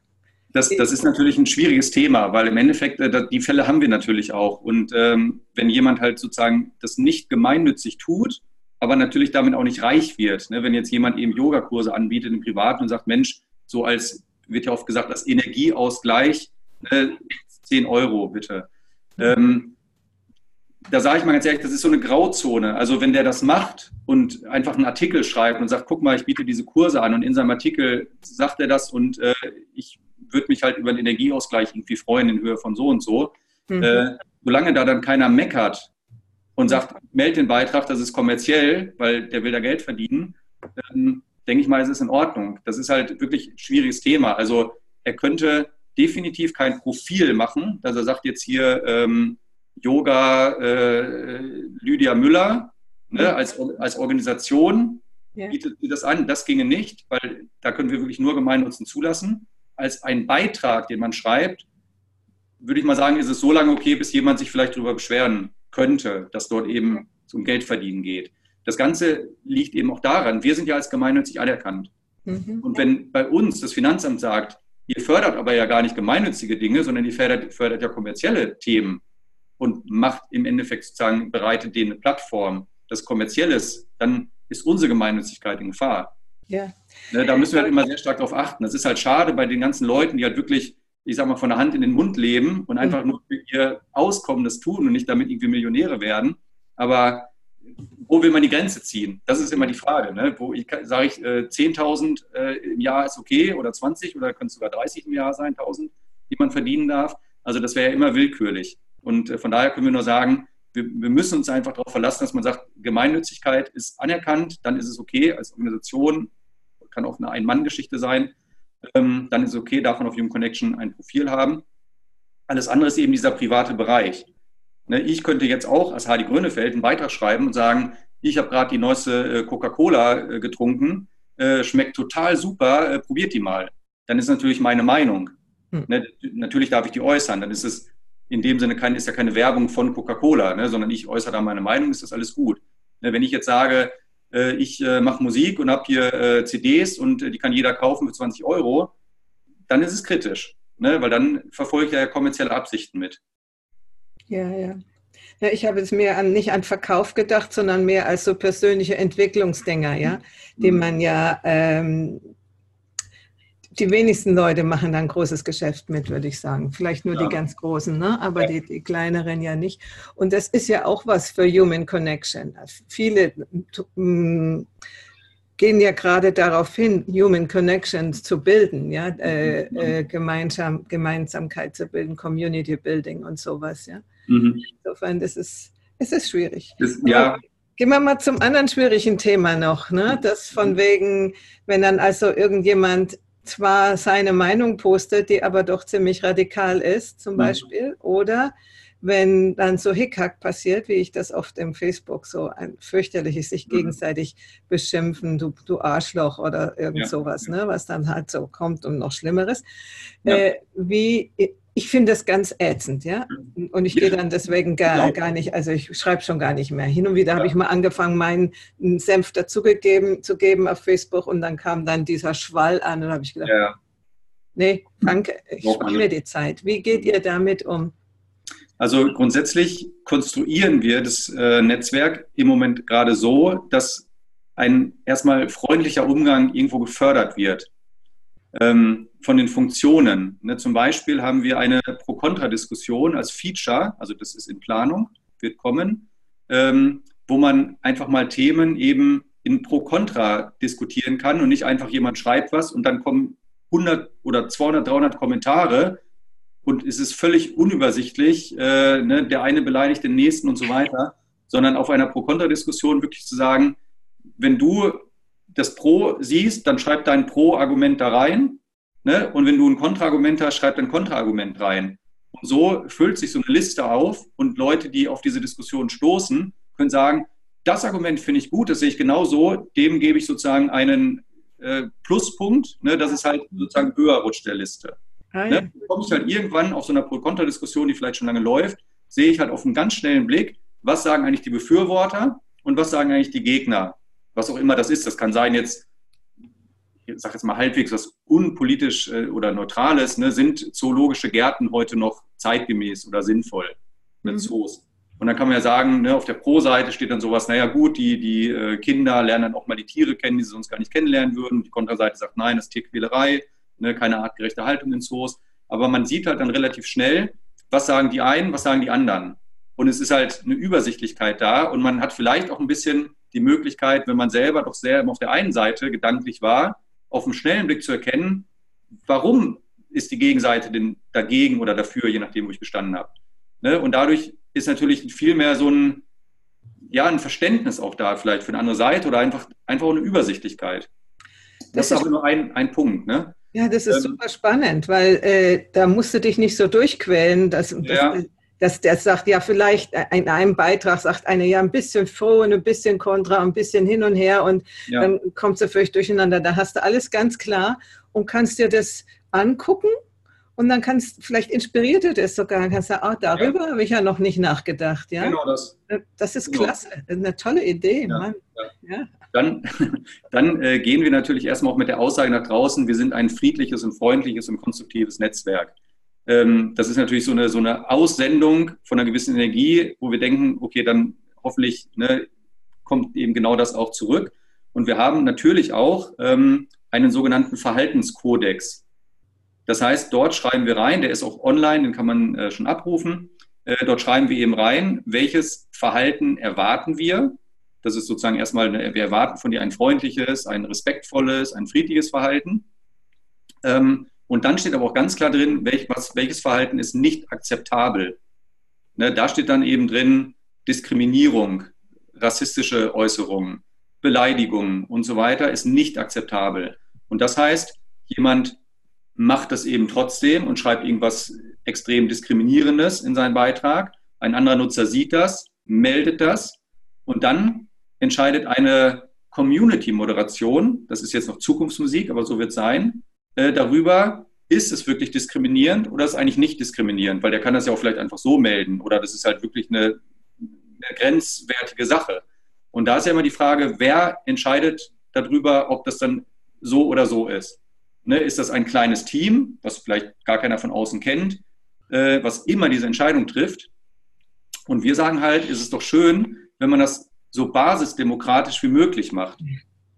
Speaker 2: Das, das ist natürlich ein schwieriges Thema, weil im Endeffekt, äh, die Fälle haben wir natürlich auch. Und ähm, wenn jemand halt sozusagen das nicht gemeinnützig tut, aber natürlich damit auch nicht reich wird, ne? wenn jetzt jemand eben Yogakurse anbietet im Privaten und sagt, Mensch, so als, wird ja oft gesagt, als Energieausgleich, ne, 10 Euro bitte. Ähm, da sage ich mal ganz ehrlich, das ist so eine Grauzone. Also wenn der das macht und einfach einen Artikel schreibt und sagt, guck mal, ich biete diese Kurse an und in seinem Artikel sagt er das und äh, ich würde mich halt über einen Energieausgleich irgendwie freuen in Höhe von so und so, Mhm. Äh, solange da dann keiner meckert und sagt, meld den Beitrag, das ist kommerziell, weil der will da Geld verdienen, dann denke ich mal, es ist in Ordnung. Das ist halt wirklich ein schwieriges Thema. Also er könnte definitiv kein Profil machen, dass er sagt jetzt hier ähm, Yoga äh, Lydia Müller ne, als, als Organisation ja. bietet das an. Das ginge nicht, weil da können wir wirklich nur Gemeinnutzen zulassen. Als ein Beitrag, den man schreibt, würde ich mal sagen, ist es so lange okay, bis jemand sich vielleicht darüber beschweren könnte, dass dort eben zum Geldverdienen geht. Das Ganze liegt eben auch daran, wir sind ja als gemeinnützig anerkannt. Mhm. Und wenn bei uns das Finanzamt sagt, ihr fördert aber ja gar nicht gemeinnützige Dinge, sondern ihr fördert, fördert ja kommerzielle Themen und macht im Endeffekt sozusagen, bereitet denen eine Plattform, das Kommerzielles, dann ist unsere Gemeinnützigkeit in Gefahr. Ja. Ne, da müssen wir halt immer sehr stark darauf achten. Das ist halt schade bei den ganzen Leuten, die halt wirklich, ich sag mal, von der Hand in den Mund leben und einfach mhm. nur für ihr Auskommen das tun und nicht damit irgendwie Millionäre werden. Aber wo will man die Grenze ziehen? Das ist immer die Frage. Ne? Wo ich sage ich, äh, 10.000 äh, im Jahr ist okay oder 20 oder können es sogar 30 im Jahr sein, 1.000, die man verdienen darf. Also das wäre ja immer willkürlich. Und äh, von daher können wir nur sagen, wir, wir, müssen uns einfach darauf verlassen, dass man sagt, Gemeinnützigkeit ist anerkannt, dann ist es okay als Organisation, kann auch eine Ein-Mann-Geschichte sein, ähm, dann ist es okay, darf man auf Human Connection ein Profil haben. Alles andere ist eben dieser private Bereich. Ne, ich könnte jetzt auch als Hardy Grönefeld einen Beitrag schreiben und sagen, ich habe gerade die neueste äh, Coca-Cola äh, getrunken, äh, schmeckt total super, äh, probiert die mal. Dann ist natürlich meine Meinung. Hm. Ne, natürlich darf ich die äußern, dann ist es in dem Sinne kein, ist ja keine Werbung von Coca-Cola, ne, sondern ich äußere da meine Meinung, ist das alles gut. Ne, wenn ich jetzt sage, ich äh, mache Musik und habe hier äh, CDs und äh, die kann jeder kaufen für 20 Euro, dann ist es kritisch, ne, weil dann verfolge ich ja kommerzielle Absichten mit.
Speaker 1: Ja, ja. Ja, ich habe jetzt mehr an, nicht an Verkauf gedacht, sondern mehr als so persönliche Entwicklungsdinger, ja, die mhm. man ja ähm, die wenigsten Leute machen dann großes Geschäft mit, würde ich sagen. Vielleicht nur ja. die ganz Großen, ne? aber die, die, kleineren ja nicht. Und das ist ja auch was für Human Connection. Viele mm, gehen ja gerade darauf hin, Human Connections zu bilden, ja, äh, äh, Gemeinsam, Gemeinsamkeit zu bilden, Community Building und sowas, ja. Mhm. Insofern, das ist, es ist schwierig. Das, ja. Gehen wir mal zum anderen schwierigen Thema noch, ne? Das von wegen, wenn dann also irgendjemand zwar seine Meinung postet, die aber doch ziemlich radikal ist, zum mhm. Beispiel, oder wenn dann so Hickhack passiert, wie ich das oft im Facebook so ein fürchterliches sich mhm. gegenseitig beschimpfen, du, du Arschloch oder irgend ja. sowas, ne, was dann halt so kommt und noch Schlimmeres. Ja. Äh, wie ich finde das ganz ätzend, ja. Und ich gehe dann deswegen gar, gar nicht, also ich schreibe schon gar nicht mehr. Hin und wieder ja. habe ich mal angefangen, meinen Senf dazugegeben zu geben auf Facebook und dann kam dann dieser Schwall an und habe ich gedacht, ja. nee, danke, ich spare mir die Zeit. Wie geht ihr damit um?
Speaker 2: Also grundsätzlich konstruieren wir das äh, Netzwerk im Moment gerade so, dass ein erstmal freundlicher Umgang irgendwo gefördert wird ähm, von den Funktionen. Ne, zum Beispiel haben wir eine Pro-Kontra-Diskussion als Feature, also das ist in Planung, wird kommen, ähm, wo man einfach mal Themen eben in Pro-Kontra diskutieren kann und nicht einfach jemand schreibt was und dann kommen 100 oder 200, 300 Kommentare und es ist völlig unübersichtlich, äh, ne, der eine beleidigt den nächsten und so weiter, sondern auf einer Pro-Kontra-Diskussion wirklich zu sagen, wenn du das Pro siehst, dann schreib dein Pro-Argument da rein. Ne? Und wenn du ein Kontraargument hast, schreib dein Kontraargument rein. Und so füllt sich so eine Liste auf und Leute, die auf diese Diskussion stoßen, können sagen, das Argument finde ich gut, das sehe ich genauso, dem gebe ich sozusagen einen äh, Pluspunkt, ne, dass es halt sozusagen höher rutscht der Liste. Ah, ja. ne? komme ich halt irgendwann auf so einer Pro-Kontra-Diskussion, die vielleicht schon lange läuft, sehe ich halt auf einen ganz schnellen Blick, was sagen eigentlich die Befürworter und was sagen eigentlich die Gegner was auch immer das ist. Das kann sein jetzt, ich sage jetzt mal halbwegs was unpolitisch äh, oder neutrales, ne, sind zoologische Gärten heute noch zeitgemäß oder sinnvoll mit mhm. Zoos. Und dann kann man ja sagen, ne, auf der Pro-Seite steht dann sowas, naja gut, die, die äh, Kinder lernen dann auch mal die Tiere kennen, die sie sonst gar nicht kennenlernen würden. Die Kontraseite sagt, nein, das ist Tierquälerei, ne, keine artgerechte Haltung in Zoos. Aber man sieht halt dann relativ schnell, was sagen die einen, was sagen die anderen. Und es ist halt eine Übersichtlichkeit da und man hat vielleicht auch ein bisschen die Möglichkeit, wenn man selber doch sehr auf der einen Seite gedanklich war, auf einen schnellen Blick zu erkennen, warum ist die Gegenseite denn dagegen oder dafür, je nachdem, wo ich gestanden habe. Ne? Und dadurch ist natürlich viel mehr so ein, ja, ein Verständnis auch da vielleicht für eine andere Seite oder einfach, einfach eine Übersichtlichkeit. Das, das ist aber nur ein, ein Punkt. Ne?
Speaker 1: Ja, das ist ähm, super spannend, weil äh, da musst du dich nicht so durchquälen, dass, ja. dass, dass der sagt, ja, vielleicht in einem Beitrag sagt einer ja ein bisschen froh und ein bisschen kontra, ein bisschen hin und her und ja. dann kommt es völlig durcheinander. Da hast du alles ganz klar und kannst dir das angucken und dann kannst, vielleicht inspiriert du das sogar, kannst sagen, oh, darüber ja. habe ich ja noch nicht nachgedacht. Ja? Genau das. Das ist genau. klasse, eine tolle Idee. Ja. Mann.
Speaker 2: Ja. Dann, dann äh, gehen wir natürlich erstmal auch mit der Aussage nach draußen, wir sind ein friedliches und freundliches und konstruktives Netzwerk. Ähm, das ist natürlich so eine, so eine Aussendung von einer gewissen Energie, wo wir denken, okay, dann hoffentlich ne, kommt eben genau das auch zurück. Und wir haben natürlich auch ähm, einen sogenannten Verhaltenskodex. Das heißt, dort schreiben wir rein, der ist auch online, den kann man äh, schon abrufen. Äh, dort schreiben wir eben rein, welches Verhalten erwarten wir. Das ist sozusagen erstmal, wir erwarten von dir ein freundliches, ein respektvolles, ein friedliches Verhalten. Ähm, und dann steht aber auch ganz klar drin, welch, was, welches Verhalten ist nicht akzeptabel. Ne, da steht dann eben drin Diskriminierung, rassistische Äußerungen, Beleidigungen und so weiter ist nicht akzeptabel. Und das heißt, jemand macht das eben trotzdem und schreibt irgendwas extrem Diskriminierendes in seinen Beitrag. Ein anderer Nutzer sieht das, meldet das und dann entscheidet eine Community-Moderation, das ist jetzt noch Zukunftsmusik, aber so wird es sein, äh, darüber, ist es wirklich diskriminierend oder ist es eigentlich nicht diskriminierend, weil der kann das ja auch vielleicht einfach so melden oder das ist halt wirklich eine, eine grenzwertige Sache. Und da ist ja immer die Frage, wer entscheidet darüber, ob das dann so oder so ist. Ne, ist das ein kleines Team, was vielleicht gar keiner von außen kennt, äh, was immer diese Entscheidung trifft? Und wir sagen halt, ist es doch schön, wenn man das so basisdemokratisch wie möglich macht.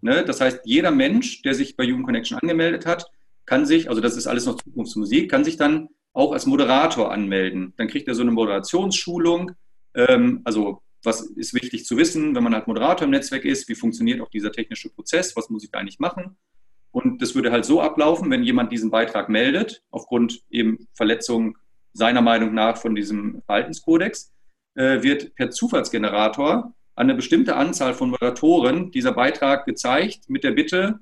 Speaker 2: Ne? Das heißt, jeder Mensch, der sich bei Human Connection angemeldet hat, kann sich, also das ist alles noch Zukunftsmusik, kann sich dann auch als Moderator anmelden. Dann kriegt er so eine Moderationsschulung. Ähm, also was ist wichtig zu wissen, wenn man halt Moderator im Netzwerk ist, wie funktioniert auch dieser technische Prozess, was muss ich da eigentlich machen? Und das würde halt so ablaufen, wenn jemand diesen Beitrag meldet, aufgrund eben Verletzung seiner Meinung nach von diesem Verhaltenskodex, äh, wird per Zufallsgenerator an eine bestimmte Anzahl von Moderatoren dieser Beitrag gezeigt mit der Bitte,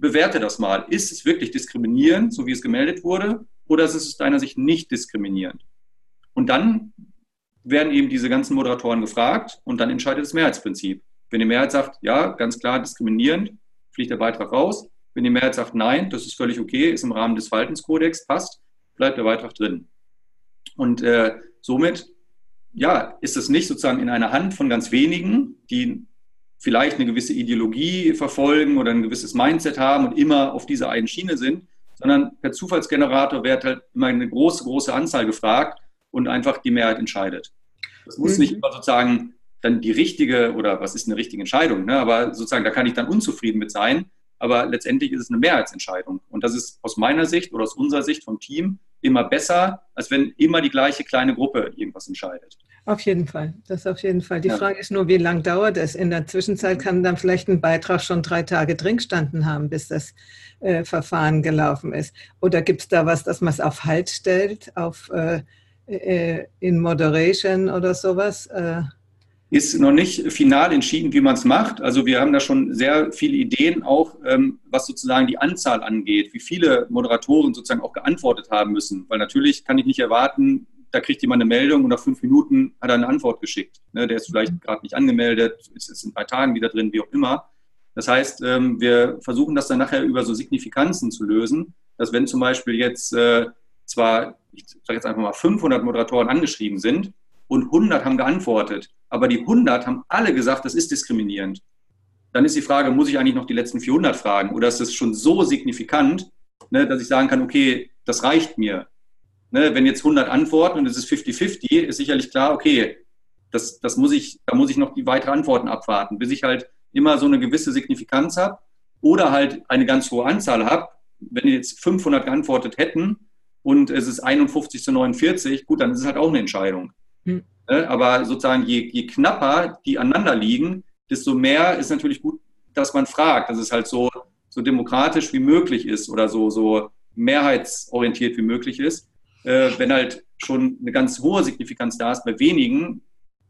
Speaker 2: bewerte das mal. Ist es wirklich diskriminierend, so wie es gemeldet wurde, oder ist es aus deiner Sicht nicht diskriminierend? Und dann werden eben diese ganzen Moderatoren gefragt und dann entscheidet das Mehrheitsprinzip. Wenn die Mehrheit sagt, ja, ganz klar diskriminierend, fliegt der Beitrag raus. Wenn die Mehrheit sagt, nein, das ist völlig okay, ist im Rahmen des Verhaltenskodex, passt, bleibt der Beitrag drin. Und äh, somit, ja, ist es nicht sozusagen in einer Hand von ganz wenigen, die vielleicht eine gewisse Ideologie verfolgen oder ein gewisses Mindset haben und immer auf dieser einen Schiene sind, sondern per Zufallsgenerator wird halt immer eine große, große Anzahl gefragt und einfach die Mehrheit entscheidet. Das muss mhm. nicht immer sozusagen dann die richtige oder was ist eine richtige Entscheidung, ne? aber sozusagen da kann ich dann unzufrieden mit sein aber letztendlich ist es eine Mehrheitsentscheidung. Und das ist aus meiner Sicht oder aus unserer Sicht vom Team immer besser, als wenn immer die gleiche kleine Gruppe irgendwas entscheidet.
Speaker 1: Auf jeden Fall, das auf jeden Fall. Die ja. Frage ist nur, wie lange dauert es? In der Zwischenzeit kann dann vielleicht ein Beitrag schon drei Tage drin gestanden haben, bis das äh, Verfahren gelaufen ist. Oder gibt es da was, dass man es auf Halt stellt, auf äh, äh, in Moderation oder sowas? Äh,
Speaker 2: ist noch nicht final entschieden, wie man es macht. Also wir haben da schon sehr viele Ideen auch, ähm, was sozusagen die Anzahl angeht, wie viele Moderatoren sozusagen auch geantwortet haben müssen. Weil natürlich kann ich nicht erwarten, da kriegt jemand eine Meldung und nach fünf Minuten hat er eine Antwort geschickt. Ne, der ist vielleicht gerade nicht angemeldet, ist in drei Tagen wieder drin, wie auch immer. Das heißt, ähm, wir versuchen das dann nachher über so Signifikanzen zu lösen, dass wenn zum Beispiel jetzt äh, zwar, ich sage jetzt einfach mal, 500 Moderatoren angeschrieben sind und 100 haben geantwortet, aber die 100 haben alle gesagt, das ist diskriminierend. Dann ist die Frage, muss ich eigentlich noch die letzten 400 fragen? Oder ist das schon so signifikant, ne, dass ich sagen kann, okay, das reicht mir. Ne, wenn jetzt 100 antworten und es ist 50-50, ist sicherlich klar, okay, das, das muss ich, da muss ich noch die weiteren Antworten abwarten, bis ich halt immer so eine gewisse Signifikanz habe oder halt eine ganz hohe Anzahl habe. Wenn jetzt 500 geantwortet hätten und es ist 51 zu 49, gut, dann ist es halt auch eine Entscheidung. Hm. Ne? Aber sozusagen, je, je knapper die aneinander liegen, desto mehr ist natürlich gut, dass man fragt, dass es halt so, so demokratisch wie möglich ist oder so, so mehrheitsorientiert wie möglich ist. äh, wenn halt schon eine ganz hohe Signifikanz da ist, bei wenigen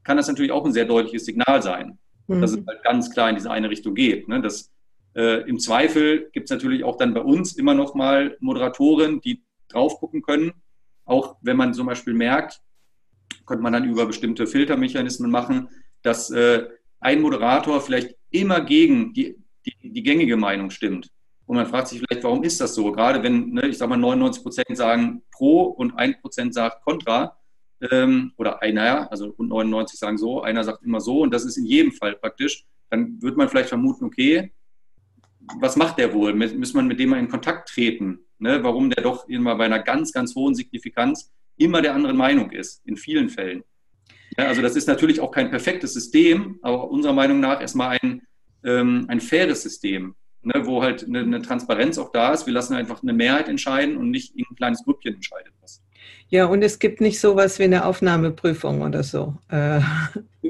Speaker 2: kann das natürlich auch ein sehr deutliches Signal sein, mhm. dass es halt ganz klar in diese eine Richtung geht. Ne? Das, äh, Im Zweifel gibt es natürlich auch dann bei uns immer noch mal Moderatoren, die drauf gucken können. Auch wenn man zum Beispiel merkt, könnte man dann über bestimmte Filtermechanismen machen, dass äh, ein Moderator vielleicht immer gegen die, die, die, gängige Meinung stimmt. Und man fragt sich vielleicht, warum ist das so? Gerade wenn, ne, ich sage mal, 99 Prozent sagen pro und 1 Prozent sagt kontra. Ähm, oder einer, also und 99 sagen so, einer sagt immer so und das ist in jedem Fall praktisch. Dann wird man vielleicht vermuten, okay, was macht der wohl? Muss man mit dem mal in Kontakt treten? Ne? Warum der doch immer bei einer ganz, ganz hohen Signifikanz immer der anderen Meinung ist, in vielen Fällen. Ja, also das ist natürlich auch kein perfektes System, aber unserer Meinung nach erstmal ein, ähm, ein faires System, ne, wo halt eine, eine, Transparenz auch da ist. Wir lassen einfach eine Mehrheit entscheiden und nicht ein kleines Grüppchen entscheidet was.
Speaker 1: Ja, und es gibt nicht sowas wie eine Aufnahmeprüfung oder so. Äh.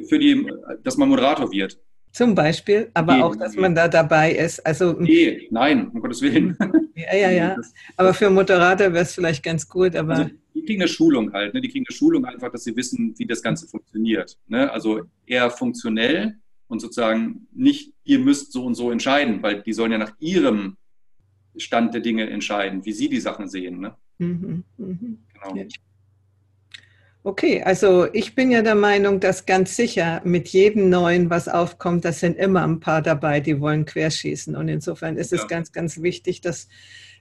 Speaker 2: Für die, dass man Moderator wird.
Speaker 1: Zum Beispiel, aber nee, auch, dass nee. man da dabei ist. Also,
Speaker 2: nee, nein, um Gottes Willen.
Speaker 1: Ja, ja, ja. Aber für Moderator wäre es vielleicht ganz gut. Aber also,
Speaker 2: kriegen eine Schulung halt. Ne? Die kriegen eine Schulung einfach, dass sie wissen, wie das Ganze funktioniert. Ne? Also eher funktionell und sozusagen nicht, ihr müsst so und so entscheiden, weil die sollen ja nach ihrem Stand der Dinge entscheiden, wie sie die Sachen sehen. Ne? Mhm, mh.
Speaker 1: Genau. Ja. Okay, also ich bin ja der Meinung, dass ganz sicher mit jedem Neuen, was aufkommt, das sind immer ein paar dabei, die wollen querschießen. Und insofern ist ja. es ganz, ganz wichtig, dass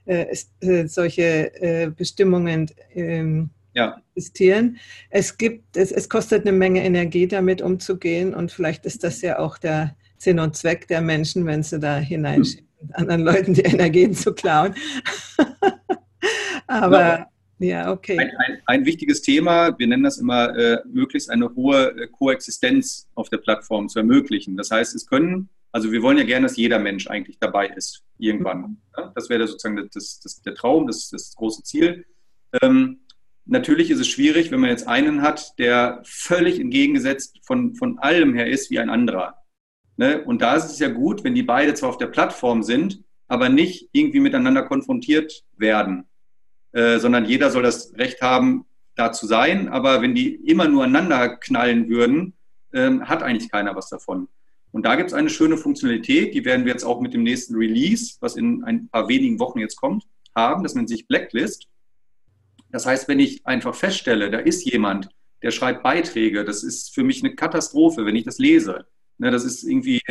Speaker 1: es, äh, solche äh, Bestimmungen ähm, ja. existieren. Es gibt, es, es kostet eine Menge Energie, damit umzugehen. Und vielleicht ist das ja auch der Sinn und Zweck der Menschen, wenn sie da hineinschieben, hm. anderen Leuten die Energien zu klauen. Aber ja. Ja, okay.
Speaker 2: Ein, ein, ein, wichtiges Thema, wir nennen das immer, äh, möglichst eine hohe äh, Koexistenz auf der Plattform zu ermöglichen. Das heißt, es können, also wir wollen ja gerne, dass jeder Mensch eigentlich dabei ist, irgendwann. Mhm. Ja, das wäre sozusagen das, das, der Traum, das, das große Ziel. Ähm, natürlich ist es schwierig, wenn man jetzt einen hat, der völlig entgegengesetzt von, von allem her ist wie ein anderer. Ne? Und da ist es ja gut, wenn die beide zwar auf der Plattform sind, aber nicht irgendwie miteinander konfrontiert werden. Äh, sondern jeder soll das Recht haben, da zu sein. Aber wenn die immer nur aneinander knallen würden, äh, hat eigentlich keiner was davon. Und da gibt es eine schöne Funktionalität, die werden wir jetzt auch mit dem nächsten Release, was in ein paar wenigen Wochen jetzt kommt, haben. Das nennt sich Blacklist. Das heißt, wenn ich einfach feststelle, da ist jemand, der schreibt Beiträge, das ist für mich eine Katastrophe, wenn ich das lese. Ne, das ist irgendwie,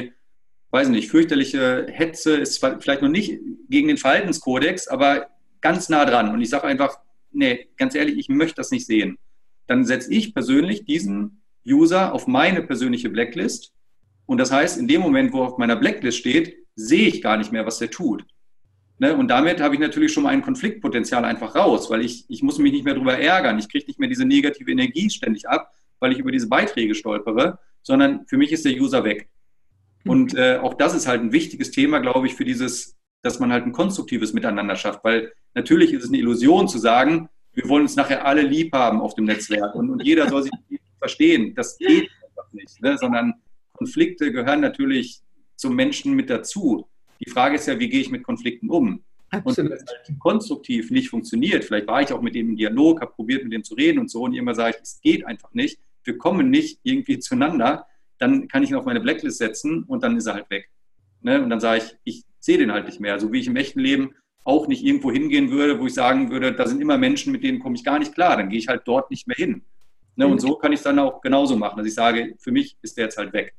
Speaker 2: weiß nicht, fürchterliche Hetze, ist vielleicht noch nicht gegen den Verhaltenskodex, aber ganz nah dran und ich sage einfach, nee, ganz ehrlich, ich möchte das nicht sehen, dann setze ich persönlich diesen User auf meine persönliche Blacklist. Und das heißt, in dem Moment, wo er auf meiner Blacklist steht, sehe ich gar nicht mehr, was der tut. Ne? Und damit habe ich natürlich schon mal ein Konfliktpotenzial einfach raus, weil ich, ich muss mich nicht mehr darüber ärgern. Ich kriege nicht mehr diese negative Energie ständig ab, weil ich über diese Beiträge stolpere, sondern für mich ist der User weg. Und äh, auch das ist halt ein wichtiges Thema, glaube ich, für dieses dass man halt ein konstruktives Miteinander schafft. Weil natürlich ist es eine Illusion zu sagen, wir wollen uns nachher alle lieb haben auf dem Netzwerk und, und jeder soll sich verstehen. Das geht einfach nicht, ne? sondern Konflikte gehören natürlich zum Menschen mit dazu. Die Frage ist ja, wie gehe ich mit Konflikten um? Absolut. Und wenn es halt konstruktiv nicht funktioniert, vielleicht war ich auch mit dem im Dialog, habe probiert, mit dem zu reden und so, und immer sage ich, es geht einfach nicht, wir kommen nicht irgendwie zueinander, dann kann ich ihn auf meine Blacklist setzen und dann ist er halt weg. Ne? Und dann sage ich, ich sehe den halt nicht mehr. So wie ich im echten Leben auch nicht irgendwo hingehen würde, wo ich sagen würde, da sind immer Menschen, mit denen komme ich gar nicht klar. Dann gehe ich halt dort nicht mehr hin. Ne? Und so kann ich es dann auch genauso machen, dass ich sage, für mich ist der jetzt halt weg.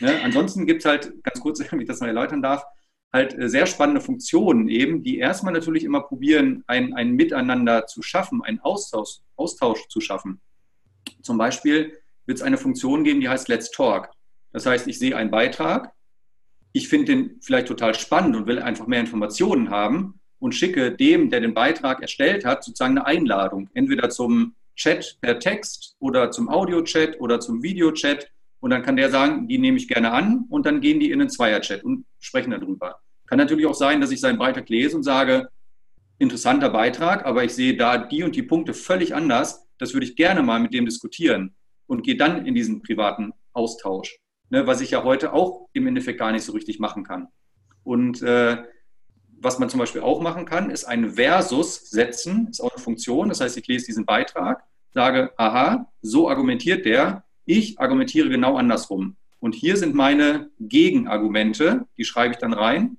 Speaker 2: Ne? Ansonsten gibt es halt, ganz kurz, wenn ich das noch erläutern darf, halt äh, sehr spannende Funktionen eben, die erstmal natürlich immer probieren, ein, ein Miteinander zu schaffen, einen Austausch, Austausch zu schaffen. Zum Beispiel wird es eine Funktion geben, die heißt Let's Talk. Das heißt, ich sehe einen Beitrag ich finde den vielleicht total spannend und will einfach mehr Informationen haben und schicke dem, der den Beitrag erstellt hat, sozusagen eine Einladung, entweder zum Chat per Text oder zum Audio-Chat oder zum Video-Chat. Und dann kann der sagen, die nehme ich gerne an und dann gehen die in einen Zweier-Chat und sprechen darüber. Kann natürlich auch sein, dass ich seinen Beitrag lese und sage, interessanter Beitrag, aber ich sehe da die und die Punkte völlig anders. Das würde ich gerne mal mit dem diskutieren und gehe dann in diesen privaten Austausch ne, was ich ja heute auch im Endeffekt gar nicht so richtig machen kann. Und äh, was man zum Beispiel auch machen kann, ist ein Versus setzen, ist auch eine Funktion. Das heißt, ich lese diesen Beitrag, sage, aha, so argumentiert der, ich argumentiere genau andersrum. Und hier sind meine Gegenargumente, die schreibe ich dann rein,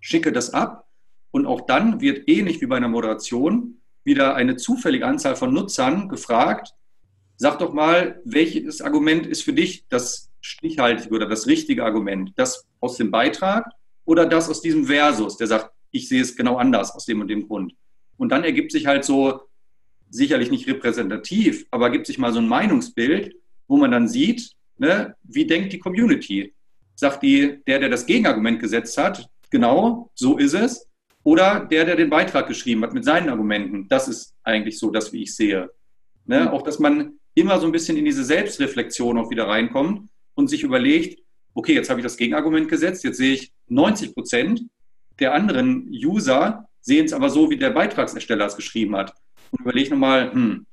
Speaker 2: schicke das ab und auch dann wird ähnlich wie bei einer Moderation wieder eine zufällige Anzahl von Nutzern gefragt, sag doch mal, welches Argument ist für dich das stichhaltige oder das richtige Argument? Das aus dem Beitrag oder das aus diesem Versus, der sagt, ich sehe es genau anders aus dem und dem Grund. Und dann ergibt sich halt so, sicherlich nicht repräsentativ, aber ergibt sich mal so ein Meinungsbild, wo man dann sieht, ne, wie denkt die Community? Sagt die, der, der das Gegenargument gesetzt hat, genau, so ist es. Oder der, der den Beitrag geschrieben hat mit seinen Argumenten. Das ist eigentlich so das, wie ich sehe. Ne? Auch, dass man immer so ein bisschen in diese Selbstreflexion auch wieder reinkommt und sich überlegt, okay, jetzt habe ich das Gegenargument gesetzt, jetzt sehe ich 90 Prozent der anderen User sehen es aber so, wie der Beitragsersteller es geschrieben hat. Und überlege nochmal, hm,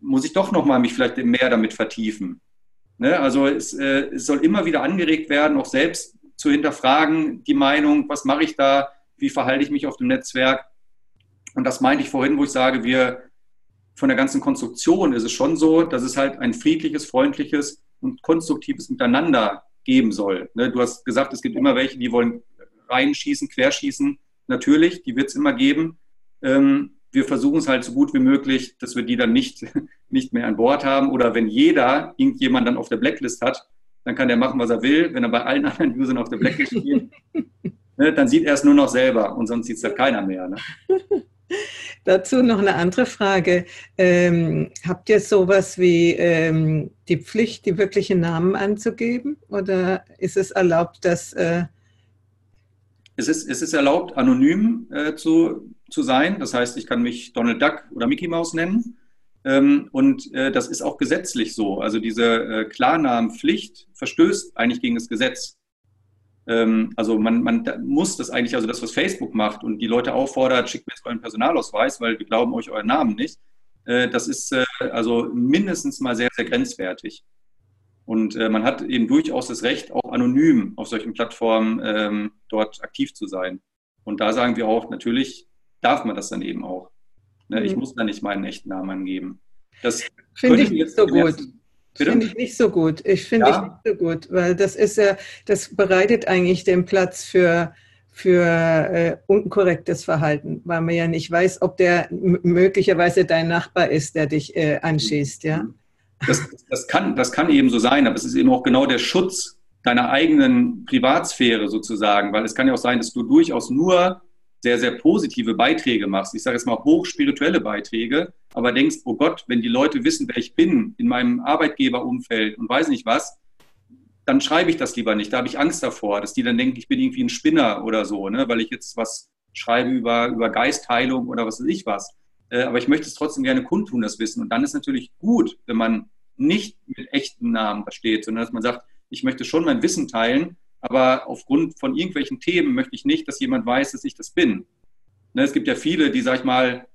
Speaker 2: muss ich doch nochmal mich vielleicht mehr damit vertiefen? Ne? Also es, äh, es soll immer wieder angeregt werden, auch selbst zu hinterfragen, die Meinung, was mache ich da, wie verhalte ich mich auf dem Netzwerk? Und das meinte ich vorhin, wo ich sage, wir von der ganzen Konstruktion ist es schon so, dass es halt ein friedliches, freundliches und konstruktives Miteinander geben soll. Ne? Du hast gesagt, es gibt immer welche, die wollen reinschießen, querschießen. Natürlich, die wird es immer geben. Ähm, wir versuchen es halt so gut wie möglich, dass wir die dann nicht, nicht mehr an Bord haben. Oder wenn jeder irgendjemand dann auf der Blacklist hat, dann kann der machen, was er will. Wenn er bei allen anderen Usern auf der Blacklist steht, ne, dann sieht er es nur noch selber und sonst sieht es halt keiner mehr. Ne?
Speaker 1: Dazu noch eine andere Frage. Ähm, habt ihr sowas wie ähm, die Pflicht, die wirklichen Namen anzugeben? Oder ist es erlaubt, dass. Äh
Speaker 2: es, ist, es ist erlaubt, anonym äh, zu, zu sein. Das heißt, ich kann mich Donald Duck oder Mickey Mouse nennen. Ähm, und äh, das ist auch gesetzlich so. Also diese äh, Klarnamenpflicht verstößt eigentlich gegen das Gesetz. Ähm, also man, man muss das eigentlich, also das, was Facebook macht und die Leute auffordert, schickt mir jetzt euren Personalausweis, weil wir glauben euch euren Namen nicht. Äh, das ist also mindestens mal sehr, sehr grenzwertig. Und man hat eben durchaus das Recht, auch anonym auf solchen Plattformen ähm, dort aktiv zu sein. Und da sagen wir auch, natürlich darf man das dann eben auch. Ne? Mhm. Ich muss da nicht meinen echten Namen angeben.
Speaker 1: Das finde ich nicht so gut. Finde ich nicht so gut. Ich finde ja. ich nicht so gut, weil das ist ja, das bereitet eigentlich den Platz für, für äh, unkorrektes Verhalten, weil man ja nicht weiß, ob der möglicherweise dein Nachbar ist, der dich äh, anschießt, ja.
Speaker 2: Das, das, kann, das kann eben so sein, aber es ist eben auch genau der Schutz deiner eigenen Privatsphäre sozusagen, weil es kann ja auch sein, dass du durchaus nur sehr, sehr positive Beiträge machst, ich sage jetzt mal hochspirituelle Beiträge, aber denkst, oh Gott, wenn die Leute wissen, wer ich bin in meinem Arbeitgeberumfeld und weiß nicht was, dann schreibe ich das lieber nicht. Da habe ich Angst davor, dass die dann denken, ich bin irgendwie ein Spinner oder so, ne? weil ich jetzt was schreibe über, über Geistheilung oder was weiß ich was. Äh, aber ich möchte es trotzdem gerne kundtun, das Wissen. Und dann ist natürlich gut, wenn man nicht mit echten Namen da steht, sondern dass man sagt, ich möchte schon mein Wissen teilen, aber aufgrund von irgendwelchen Themen möchte ich nicht, dass jemand weiß, dass ich das bin. Ne, es gibt ja viele, die, sag ich mal,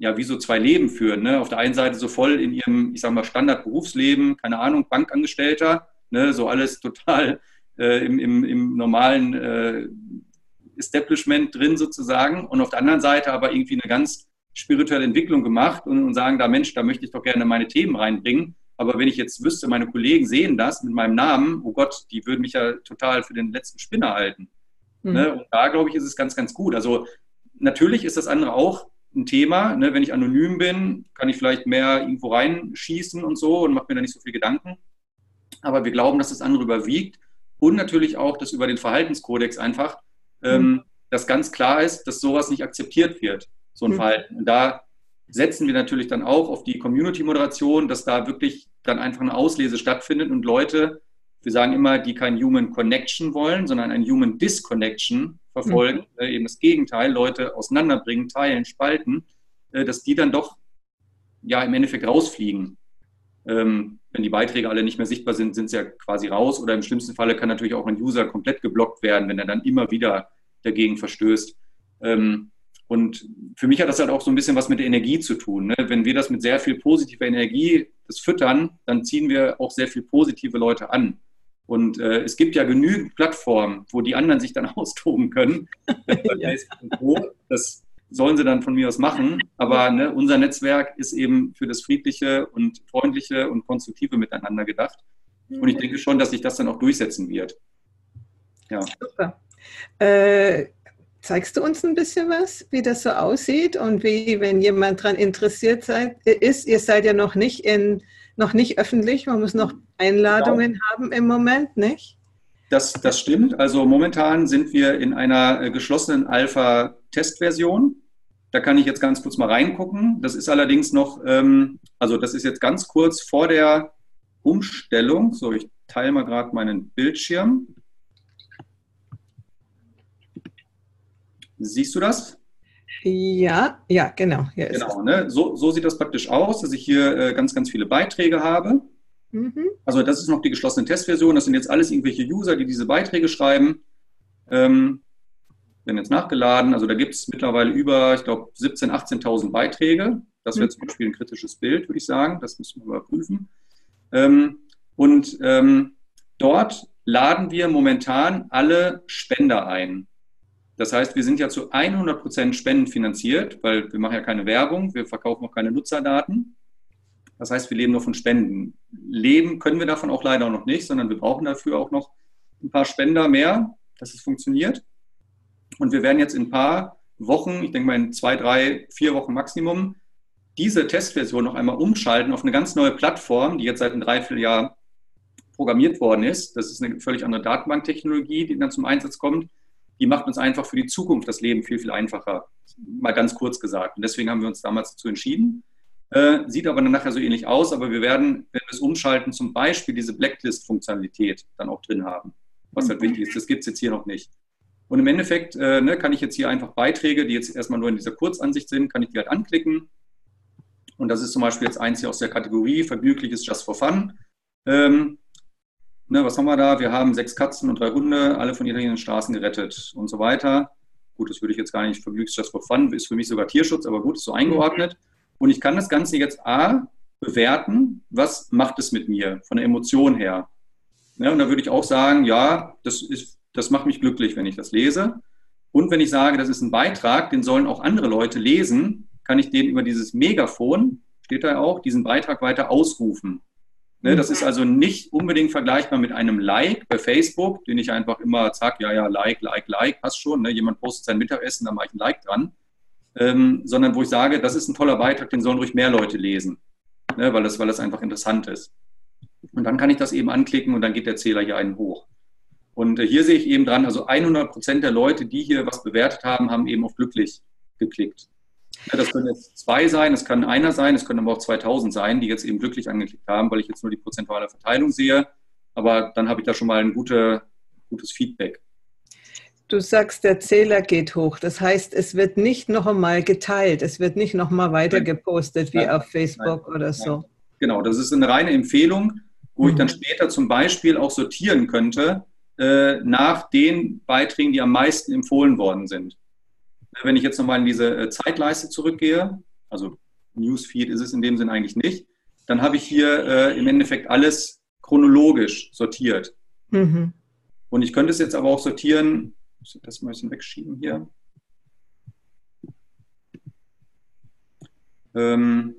Speaker 2: ja, wie so zwei Leben führen. Ne? Auf der einen Seite so voll in ihrem, ich sag mal, Standardberufsleben, keine Ahnung, Bankangestellter, ne? so alles total äh, im, im, im, normalen äh, Establishment drin sozusagen. Und auf der anderen Seite aber irgendwie eine ganz spirituelle Entwicklung gemacht und, und sagen, da Mensch, da möchte ich doch gerne meine Themen reinbringen. Aber wenn ich jetzt wüsste, meine Kollegen sehen das mit meinem Namen, oh Gott, die würden mich ja total für den letzten Spinner halten. Mhm. Ne? Und da, glaube ich, ist es ganz, ganz gut. Also natürlich ist das andere auch ein Thema. Ne? Wenn ich anonym bin, kann ich vielleicht mehr irgendwo reinschießen und so und mache mir da nicht so viel Gedanken. Aber wir glauben, dass das andere überwiegt. Und natürlich auch, dass über den Verhaltenskodex einfach ähm, mhm. das ganz klar ist, dass sowas nicht akzeptiert wird, so ein mhm. Verhalten. Und da setzen wir natürlich dann auch auf die Community-Moderation, dass da wirklich dann einfach eine Auslese stattfindet und Leute, wir sagen immer, die kein Human Connection wollen, sondern ein Human Disconnection verfolgen, mhm. äh, eben das Gegenteil, Leute auseinanderbringen, teilen, spalten, äh, dass die dann doch ja im Endeffekt rausfliegen. Ähm, wenn die Beiträge alle nicht mehr sichtbar sind, sind sie ja quasi raus oder im schlimmsten Falle kann natürlich auch ein User komplett geblockt werden, wenn er dann immer wieder dagegen verstößt. Ähm, und für mich hat das halt auch so ein bisschen was mit der Energie zu tun. Ne? Wenn wir das mit sehr viel positiver Energie das füttern, dann ziehen wir auch sehr viel positive Leute an. Und äh, es gibt ja genügend Plattformen, wo die anderen sich dann austoben können. Das sollen sie dann von mir aus machen. Aber ne, unser Netzwerk ist eben für das friedliche und freundliche und konstruktive Miteinander gedacht. Und ich denke schon, dass sich das dann auch durchsetzen wird.
Speaker 1: Ja. Super. Äh, zeigst du uns ein bisschen was, wie das so aussieht und wie, wenn jemand daran interessiert seid, ist, ihr seid ja noch nicht in, noch nicht öffentlich, man muss noch Einladungen genau. haben im Moment, nicht?
Speaker 2: Das, das stimmt. Also momentan sind wir in einer äh, geschlossenen Alpha-Testversion. Da kann ich jetzt ganz kurz mal reingucken. Das ist allerdings noch, ähm, also das ist jetzt ganz kurz vor der Umstellung. So, ich teile mal gerade meinen Bildschirm. Siehst du das?
Speaker 1: Ja, ja, genau.
Speaker 2: genau, ne? so, so sieht das praktisch aus, dass ich hier äh, ganz, ganz viele Beiträge habe. Mhm. Also das ist noch die geschlossene Testversion. Das sind jetzt alles irgendwelche User, die diese Beiträge schreiben. Ähm, werden jetzt nachgeladen. Also da gibt es mittlerweile über, ich glaube, 17.000, 18.000 Beiträge. Das wäre mhm. zum Beispiel ein kritisches Bild, würde ich sagen. Das müssen wir überprüfen. Ähm, und ähm, dort laden wir momentan alle Spender ein. Das heißt, wir sind ja zu 100 Prozent spendenfinanziert, weil wir machen ja keine Werbung, wir verkaufen auch keine Nutzerdaten. Das heißt, wir leben nur von Spenden. Leben können wir davon auch leider noch nicht, sondern wir brauchen dafür auch noch ein paar Spender mehr, dass es funktioniert. Und wir werden jetzt in ein paar Wochen, ich denke mal in zwei, drei, vier Wochen Maximum, diese Testversion noch einmal umschalten auf eine ganz neue Plattform, die jetzt seit einem Dreivierteljahr programmiert worden ist. Das ist eine völlig andere Datenbanktechnologie, die dann zum Einsatz kommt die macht uns einfach für die Zukunft das Leben viel, viel einfacher. Mal ganz kurz gesagt. Und deswegen haben wir uns damals dazu entschieden. Äh, sieht aber dann nachher so ähnlich aus, aber wir werden, wenn wir es umschalten, zum Beispiel diese Blacklist-Funktionalität dann auch drin haben. Was halt wichtig ist. Das gibt es jetzt hier noch nicht. Und im Endeffekt äh, ne, kann ich jetzt hier einfach Beiträge, die jetzt erstmal nur in dieser Kurzansicht sind, kann ich die halt anklicken. Und das ist zum Beispiel jetzt eins hier aus der Kategorie Vergnügliches Just for Fun. Ähm, ne, was haben wir da? Wir haben sechs Katzen und drei Hunde, alle von ihren Straßen gerettet und so weiter. Gut, das würde ich jetzt gar nicht vergnügt, just for fun, ist für mich sogar Tierschutz, aber gut, ist so eingeordnet. Und ich kann das Ganze jetzt A, bewerten, was macht es mit mir von der Emotion her. Ja, und da würde ich auch sagen, ja, das, ist, das macht mich glücklich, wenn ich das lese. Und wenn ich sage, das ist ein Beitrag, den sollen auch andere Leute lesen, kann ich den über dieses Megafon, steht da auch, diesen Beitrag weiter ausrufen. Ne, das ist also nicht unbedingt vergleichbar mit einem Like bei Facebook, den ich einfach immer sage, ja, ja, Like, Like, Like, passt schon. Ne? Jemand postet sein Mittagessen, da mache ich ein Like dran. Ähm, sondern wo ich sage, das ist ein toller Beitrag, den sollen ruhig mehr Leute lesen, ne? weil, das, weil das einfach interessant ist. Und dann kann ich das eben anklicken und dann geht der Zähler hier einen hoch. Und äh, hier sehe ich eben dran, also 100 Prozent der Leute, die hier was bewertet haben, haben eben auf glücklich geklickt. Ja, das können jetzt zwei sein, es kann einer sein, es können aber auch 2000 sein, die jetzt eben glücklich angeklickt haben, weil ich jetzt nur die prozentuale Verteilung sehe. Aber dann habe ich da schon mal ein gute, gutes Feedback.
Speaker 1: Du sagst, der Zähler geht hoch. Das heißt, es wird nicht noch einmal geteilt, es wird nicht noch mal weiter gepostet wie Nein. auf Facebook Nein. oder so.
Speaker 2: Genau, das ist eine reine Empfehlung, wo mhm. ich dann später zum Beispiel auch sortieren könnte äh, nach den Beiträgen, die am meisten empfohlen worden sind. Wenn ich jetzt nochmal in diese äh, Zeitleiste zurückgehe, also Newsfeed ist es in dem Sinn eigentlich nicht, dann habe ich hier äh, im Endeffekt alles chronologisch sortiert. Mhm. Und ich könnte es jetzt aber auch sortieren, ich muss das mal ein bisschen wegschieben hier. Ähm,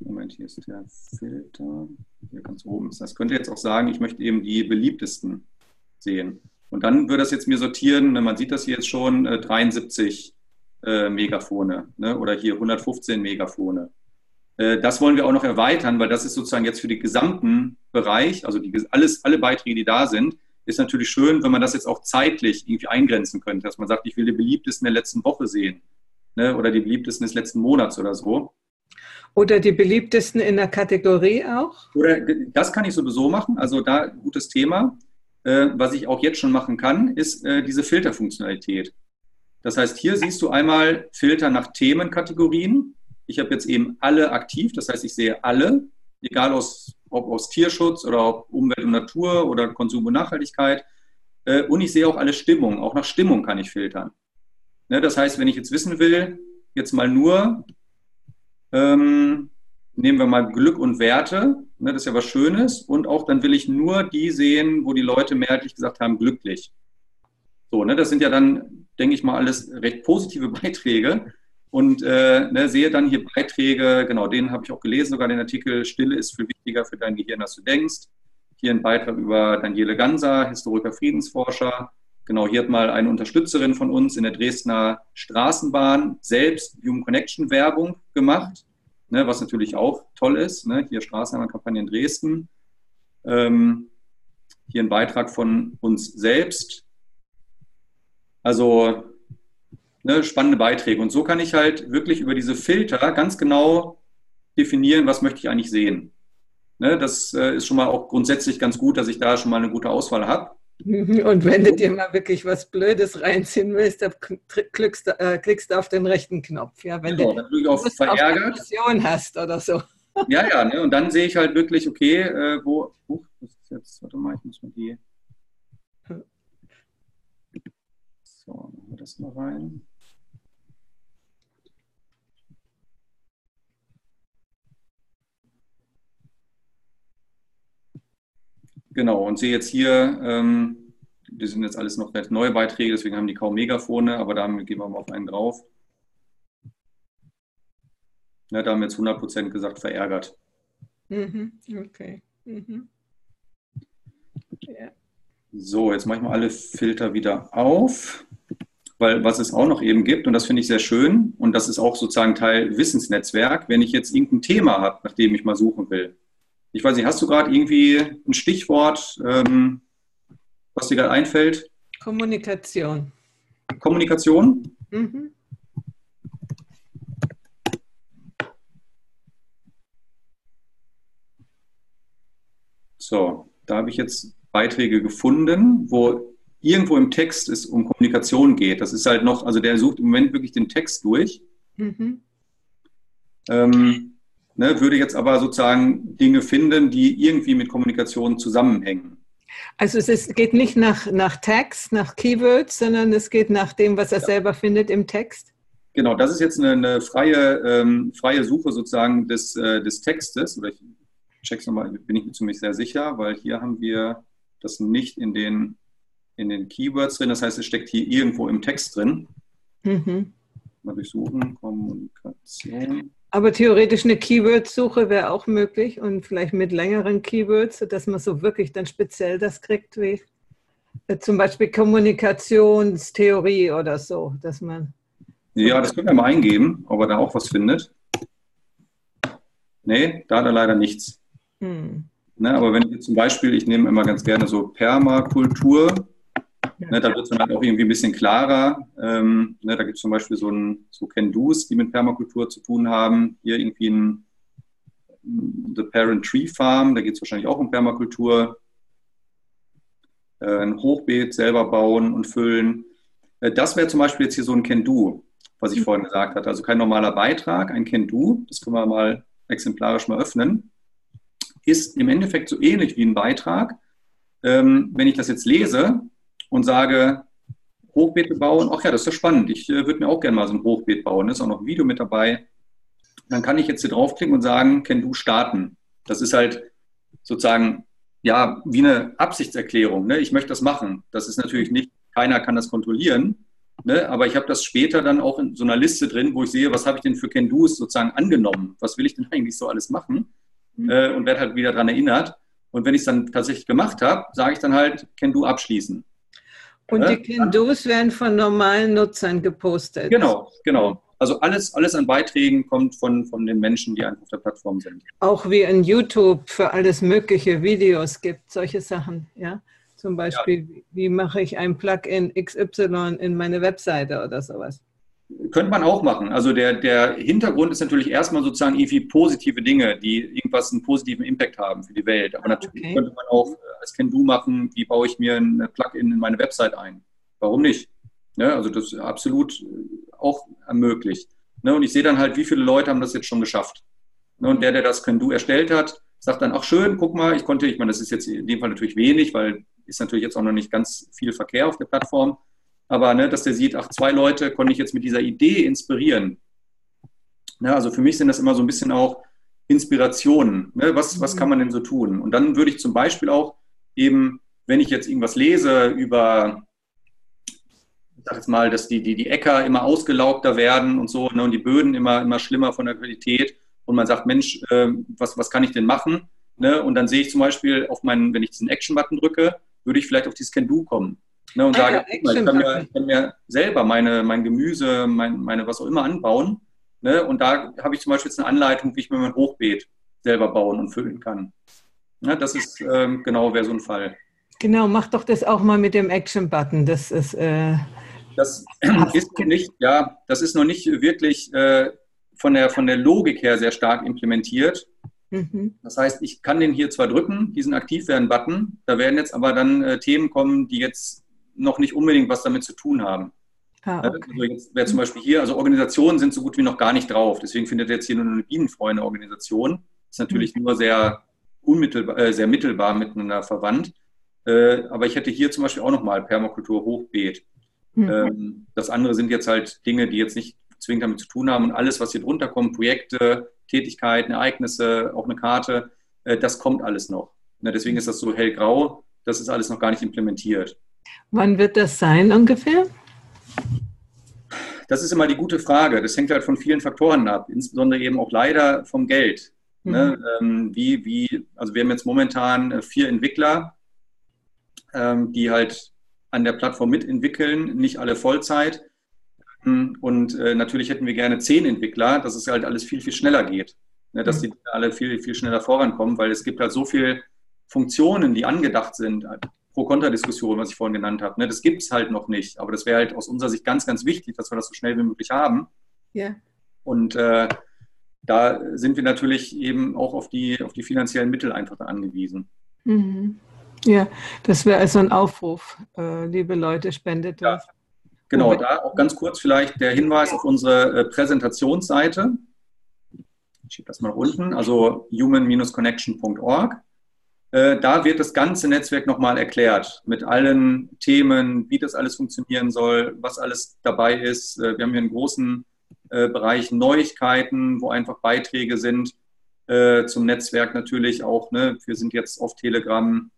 Speaker 2: Moment, hier ist der Filter. Hier ganz oben ist das. Könnte jetzt auch sagen, ich möchte eben die beliebtesten sehen. Und dann würde das jetzt mir sortieren, ne, man sieht das hier jetzt schon, 73 äh, äh, Megafone ne, oder hier 115 Megafone. Äh, das wollen wir auch noch erweitern, weil das ist sozusagen jetzt für den gesamten Bereich, also die, alles, alle Beiträge, die da sind, ist natürlich schön, wenn man das jetzt auch zeitlich irgendwie eingrenzen könnte, dass man sagt, ich will die beliebtesten der letzten Woche sehen ne, oder die beliebtesten des letzten Monats oder so.
Speaker 1: Oder die beliebtesten in der Kategorie auch?
Speaker 2: Oder das kann ich sowieso machen, also da gutes Thema. Äh, was ich auch jetzt schon machen kann, ist äh, diese Filterfunktionalität. Das heißt, hier siehst du einmal Filter nach Themenkategorien. Ich habe jetzt eben alle aktiv, das heißt, ich sehe alle, egal aus, ob aus Tierschutz oder ob Umwelt und Natur oder Konsum und Nachhaltigkeit. Äh, und ich sehe auch alle Stimmungen, auch nach Stimmung kann ich filtern. Ne, das heißt, wenn ich jetzt wissen will, jetzt mal nur, ähm, nehmen wir mal Glück und Werte, Ne, das ist ja was Schönes. Und auch dann will ich nur die sehen, wo die Leute mehrheitlich gesagt haben, glücklich. So, ne, das sind ja dann, denke ich mal, alles recht positive Beiträge. Und äh, ne, sehe dann hier Beiträge, genau, den habe ich auch gelesen, sogar den Artikel, Stille ist viel wichtiger für dein Gehirn, als du denkst. Hier ein Beitrag über Daniele Ganser, Historiker, Friedensforscher. Genau, hier hat mal eine Unterstützerin von uns in der Dresdner Straßenbahn selbst Human Connection Werbung gemacht, ne, was natürlich auch toll ist. Ne? Hier Straßenbahnkampagne in Dresden. Ähm, hier ein Beitrag von uns selbst. Also ne, spannende Beiträge. Und so kann ich halt wirklich über diese Filter ganz genau definieren, was möchte ich eigentlich sehen. Ne, das äh, ist schon mal auch grundsätzlich ganz gut, dass ich da schon mal eine gute Auswahl habe.
Speaker 1: Und wenn du dir mal wirklich was Blödes reinziehen willst, dann klickst, äh, klickst du auf den rechten Knopf. Ja, wenn
Speaker 2: genau, du auf verärgert.
Speaker 1: Auf hast oder so.
Speaker 2: Ja, ja, ne? und dann sehe ich halt wirklich, okay, äh, wo, uh, das ist jetzt, warte mal, ich muss mal die. So, machen wir das mal rein. Genau, und sehe jetzt hier, ähm, die sind jetzt alles noch recht neue Beiträge, deswegen haben die kaum Megafone, aber da gehen wir mal auf einen drauf. Ja, da haben wir jetzt 100% gesagt, verärgert.
Speaker 1: Mhm, okay. Mhm.
Speaker 2: Ja. So, jetzt mache ich mal alle Filter wieder auf, weil was es auch noch eben gibt, und das finde ich sehr schön, und das ist auch sozusagen Teil Wissensnetzwerk, wenn ich jetzt irgendein Thema habe, nach dem ich mal suchen will ich weiß nicht, hast du gerade irgendwie ein Stichwort, ähm, was dir gerade einfällt?
Speaker 1: Kommunikation.
Speaker 2: Kommunikation? Mhm. So, da habe ich jetzt Beiträge gefunden, wo irgendwo im Text es um Kommunikation geht. Das ist halt noch, also der sucht im Moment wirklich den Text durch. Mhm. Ähm, ne, würde jetzt aber sozusagen Dinge finden, die irgendwie mit Kommunikation zusammenhängen.
Speaker 1: Also es ist, geht nicht nach, nach Tags, nach Keywords, sondern es geht nach dem, was er ja. selber findet im Text?
Speaker 2: Genau, das ist jetzt eine, eine freie, ähm, freie Suche sozusagen des, äh, des Textes. Oder ich check's nochmal, bin ich mir ziemlich sehr sicher, weil hier haben wir das nicht in den, in den Keywords drin. Das heißt, es steckt hier irgendwo im Text drin. Mhm. Mal durchsuchen, Kommunikation.
Speaker 1: Aber theoretisch eine Keyword-Suche wäre auch möglich und vielleicht mit längeren Keywords, sodass man so wirklich dann speziell das kriegt, wie äh, zum Beispiel Kommunikationstheorie oder so, dass man.
Speaker 2: Ja, das können wir mal eingeben, ob er da auch was findet. Nee, da hat er leider nichts. Hm. Ne, aber wenn ich zum Beispiel, ich nehme immer ganz gerne so Permakultur, Ne, da wird es dann halt auch irgendwie ein bisschen klarer. Ähm, ne, da gibt es zum Beispiel so, ein, so Can-Dos, die mit Permakultur zu tun haben. Hier irgendwie ein The Parent Tree Farm, da geht es wahrscheinlich auch um Permakultur. Äh, ein Hochbeet selber bauen und füllen. Äh, das wäre zum Beispiel jetzt hier so ein Can-Do, was ich mhm. vorhin gesagt hatte. Also kein normaler Beitrag, ein Can-Do, das können wir mal exemplarisch mal öffnen, ist im Endeffekt so ähnlich wie ein Beitrag. Ähm, wenn ich das jetzt lese, und sage, Hochbeete bauen, ach ja, das ist ja spannend, ich äh, würde mir auch gerne mal so ein Hochbeet bauen, da ist auch noch ein Video mit dabei. Dann kann ich jetzt hier draufklicken und sagen, kenn du starten. Das ist halt sozusagen, ja, wie eine Absichtserklärung. Ne? Ich möchte das machen. Das ist natürlich nicht, keiner kann das kontrollieren, ne? aber ich habe das später dann auch in so einer Liste drin, wo ich sehe, was habe ich denn für Can-Dos sozusagen angenommen? Was will ich denn eigentlich so alles machen? Mhm. Äh, und werde halt wieder daran erinnert. Und wenn ich es dann tatsächlich gemacht habe, sage ich dann halt, Can-Do abschließen.
Speaker 1: Und die Can-Dos werden von normalen Nutzern gepostet.
Speaker 2: Genau, genau. Also alles, alles an Beiträgen kommt von, von den Menschen, die einfach auf der Plattform sind.
Speaker 1: Auch wie in YouTube für alles mögliche Videos gibt, solche Sachen, ja. Zum Beispiel, ja. wie mache ich ein Plugin XY in meine Webseite oder sowas.
Speaker 2: Könnte man auch machen. Also der, der Hintergrund ist natürlich erstmal sozusagen irgendwie positive Dinge, die irgendwas einen positiven Impact haben für die Welt. Aber natürlich okay. könnte man auch äh, als Can-Do machen, wie baue ich mir ein Plugin in meine Website ein. Warum nicht? Ja, also das ist absolut äh, auch möglich. Ne, und ich sehe dann halt, wie viele Leute haben das jetzt schon geschafft. Ne, und der, der das Can-Do erstellt hat, sagt dann, ach schön, guck mal, ich konnte, ich meine, das ist jetzt in dem Fall natürlich wenig, weil ist natürlich jetzt auch noch nicht ganz viel Verkehr auf der Plattform. Aber ne, dass der sieht, ach, zwei Leute konnte ich jetzt mit dieser Idee inspirieren. Ja, also für mich sind das immer so ein bisschen auch Inspirationen. Ne? Was, was kann man denn so tun? Und dann würde ich zum Beispiel auch eben, wenn ich jetzt irgendwas lese über, ich sag jetzt mal, dass die, die, die Äcker immer ausgelaubter werden und so ne? und die Böden immer, immer schlimmer von der Qualität und man sagt, Mensch, äh, was, was kann ich denn machen? Ne? Und dann sehe ich zum Beispiel auf meinen, wenn ich diesen Action-Button drücke, würde ich vielleicht auf dieses Can-Do kommen. Ne, und ah, sage, ich, kann mir, ich kann mir selber meine, mein Gemüse, mein, meine was auch immer anbauen. Ne? Und da habe ich zum Beispiel jetzt eine Anleitung, wie ich mir mein Hochbeet selber bauen und füllen kann. Ja, das ist ähm, genau wäre so ein Fall.
Speaker 1: Genau, mach doch das auch mal mit dem Action-Button. Das ist. Äh,
Speaker 2: das ist noch nicht, ja, das ist noch nicht wirklich äh, von, der, von der Logik her sehr stark implementiert. Mhm. Das heißt, ich kann den hier zwar drücken, diesen Aktivwerden-Button, da werden jetzt aber dann äh, Themen kommen, die jetzt noch nicht unbedingt was damit zu tun haben. Ah, okay. Also jetzt wäre zum Beispiel hier, also Organisationen sind so gut wie noch gar nicht drauf. Deswegen findet jetzt hier nur eine Bienenfreunde-Organisation. Ist natürlich mhm. nur sehr unmittelbar, äh, sehr mittelbar miteinander verwandt. Äh, aber ich hätte hier zum Beispiel auch nochmal Permakultur Hochbeet. Mhm. Ähm, das andere sind jetzt halt Dinge, die jetzt nicht zwingend damit zu tun haben. Und alles, was hier drunter kommt, Projekte, Tätigkeiten, Ereignisse, auch eine Karte, äh, das kommt alles noch. Ne, deswegen ist das so hellgrau. Das ist alles noch gar nicht implementiert.
Speaker 1: Wann wird das sein ungefähr?
Speaker 2: Das ist immer die gute Frage. Das hängt halt von vielen Faktoren ab, insbesondere eben auch leider vom Geld. Mhm. Ne? Ähm, wie, wie, also wir haben jetzt momentan äh, vier Entwickler, ähm, die halt an der Plattform mitentwickeln, nicht alle Vollzeit. Und äh, natürlich hätten wir gerne zehn Entwickler, dass es halt alles viel, viel schneller geht. Ne? Dass mhm. die alle viel, viel schneller vorankommen, weil es gibt halt so viele Funktionen, die angedacht sind, Pro-Kontra-Diskussion, was ich vorhin genannt habe. Ne? Das gibt es halt noch nicht. Aber das wäre halt aus unserer Sicht ganz, ganz wichtig, dass wir das so schnell wie möglich haben. Ja. Und äh, da sind wir natürlich eben auch auf die, auf die finanziellen Mittel einfach angewiesen.
Speaker 1: Mhm. Ja, das wäre also ein Aufruf, äh, liebe Leute, spendet
Speaker 2: ja. Genau, da auch ganz kurz vielleicht der Hinweis auf unsere äh, Präsentationsseite. Ich schiebe das mal unten, also human-connection.org. Äh, da wird das ganze Netzwerk nochmal erklärt mit allen Themen, wie das alles funktionieren soll, was alles dabei ist. Äh, wir haben hier einen großen äh, Bereich Neuigkeiten, wo einfach Beiträge sind zum Netzwerk natürlich auch. Ne? Wir sind jetzt auf Telegram.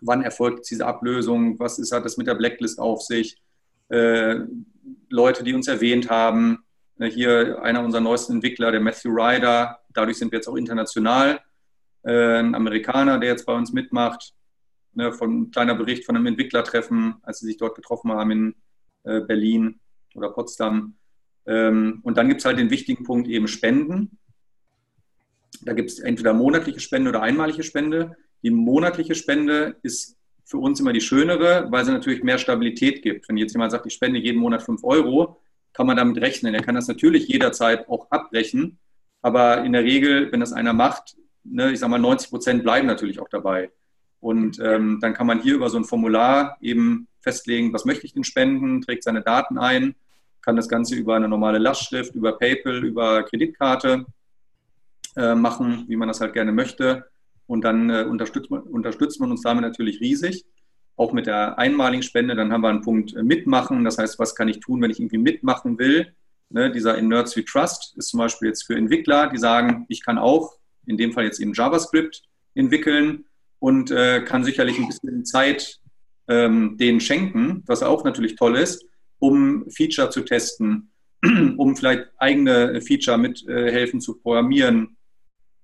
Speaker 2: Wann erfolgt diese Ablösung? Was ist, hat das mit der Blacklist auf sich? Leute, die uns erwähnt haben. Hier einer unserer neuesten Entwickler, der Matthew Ryder. Dadurch sind wir jetzt auch international äh, ein Amerikaner, der jetzt bei uns mitmacht, ne, von ein kleiner Bericht von einem Entwicklertreffen, als sie sich dort getroffen haben in äh, Berlin oder Potsdam. Ähm, und dann gibt es halt den wichtigen Punkt eben Spenden. Da gibt es entweder monatliche Spende oder einmalige Spende. Die monatliche Spende ist für uns immer die schönere, weil sie natürlich mehr Stabilität gibt. Wenn jetzt jemand sagt, ich spende jeden Monat 5 Euro, kann man damit rechnen. Er kann das natürlich jederzeit auch abbrechen. Aber in der Regel, wenn das einer macht, ne, ich sage mal, 90 Prozent bleiben natürlich auch dabei. Und ähm, dann kann man hier über so ein Formular eben festlegen, was möchte ich denn spenden, trägt seine Daten ein, kann das Ganze über eine normale Lastschrift, über PayPal, über Kreditkarte äh, machen, wie man das halt gerne möchte. Und dann äh, unterstützt, man, unterstützt man uns damit natürlich riesig. Auch mit der einmaligen Spende, dann haben wir einen Punkt äh, mitmachen. Das heißt, was kann ich tun, wenn ich irgendwie mitmachen will? Ne, dieser In Nerds We Trust ist zum Beispiel jetzt für Entwickler, die sagen, ich kann auch in dem Fall jetzt eben JavaScript entwickeln und äh, kann sicherlich ein bisschen Zeit ähm, denen schenken, was auch natürlich toll ist, um Feature zu testen, um vielleicht eigene Feature mithelfen äh, zu programmieren.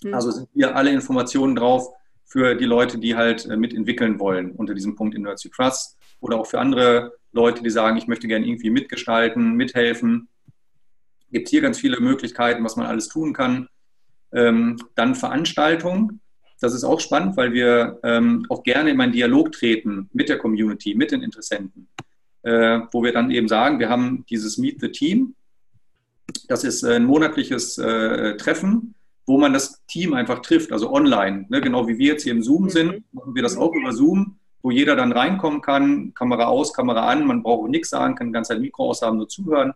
Speaker 2: Mhm. Also sind hier alle Informationen drauf für die Leute, die halt äh, mitentwickeln wollen unter diesem Punkt in Nerds Trust oder auch für andere Leute, die sagen, ich möchte gerne irgendwie mitgestalten, mithelfen. Gibt hier ganz viele Möglichkeiten, was man alles tun kann. Ähm, dann Veranstaltungen. Das ist auch spannend, weil wir ähm, auch gerne in einen Dialog treten mit der Community, mit den Interessenten, äh, wo wir dann eben sagen, wir haben dieses Meet the Team. Das ist ein monatliches äh, Treffen, wo man das Team einfach trifft, also online. Ne? Genau wie wir jetzt hier im Zoom sind, mhm. machen wir das auch über Zoom, wo jeder dann reinkommen kann, Kamera aus, Kamera an, man braucht nichts sagen, kann die ganze Zeit Mikro aushaben, nur zuhören.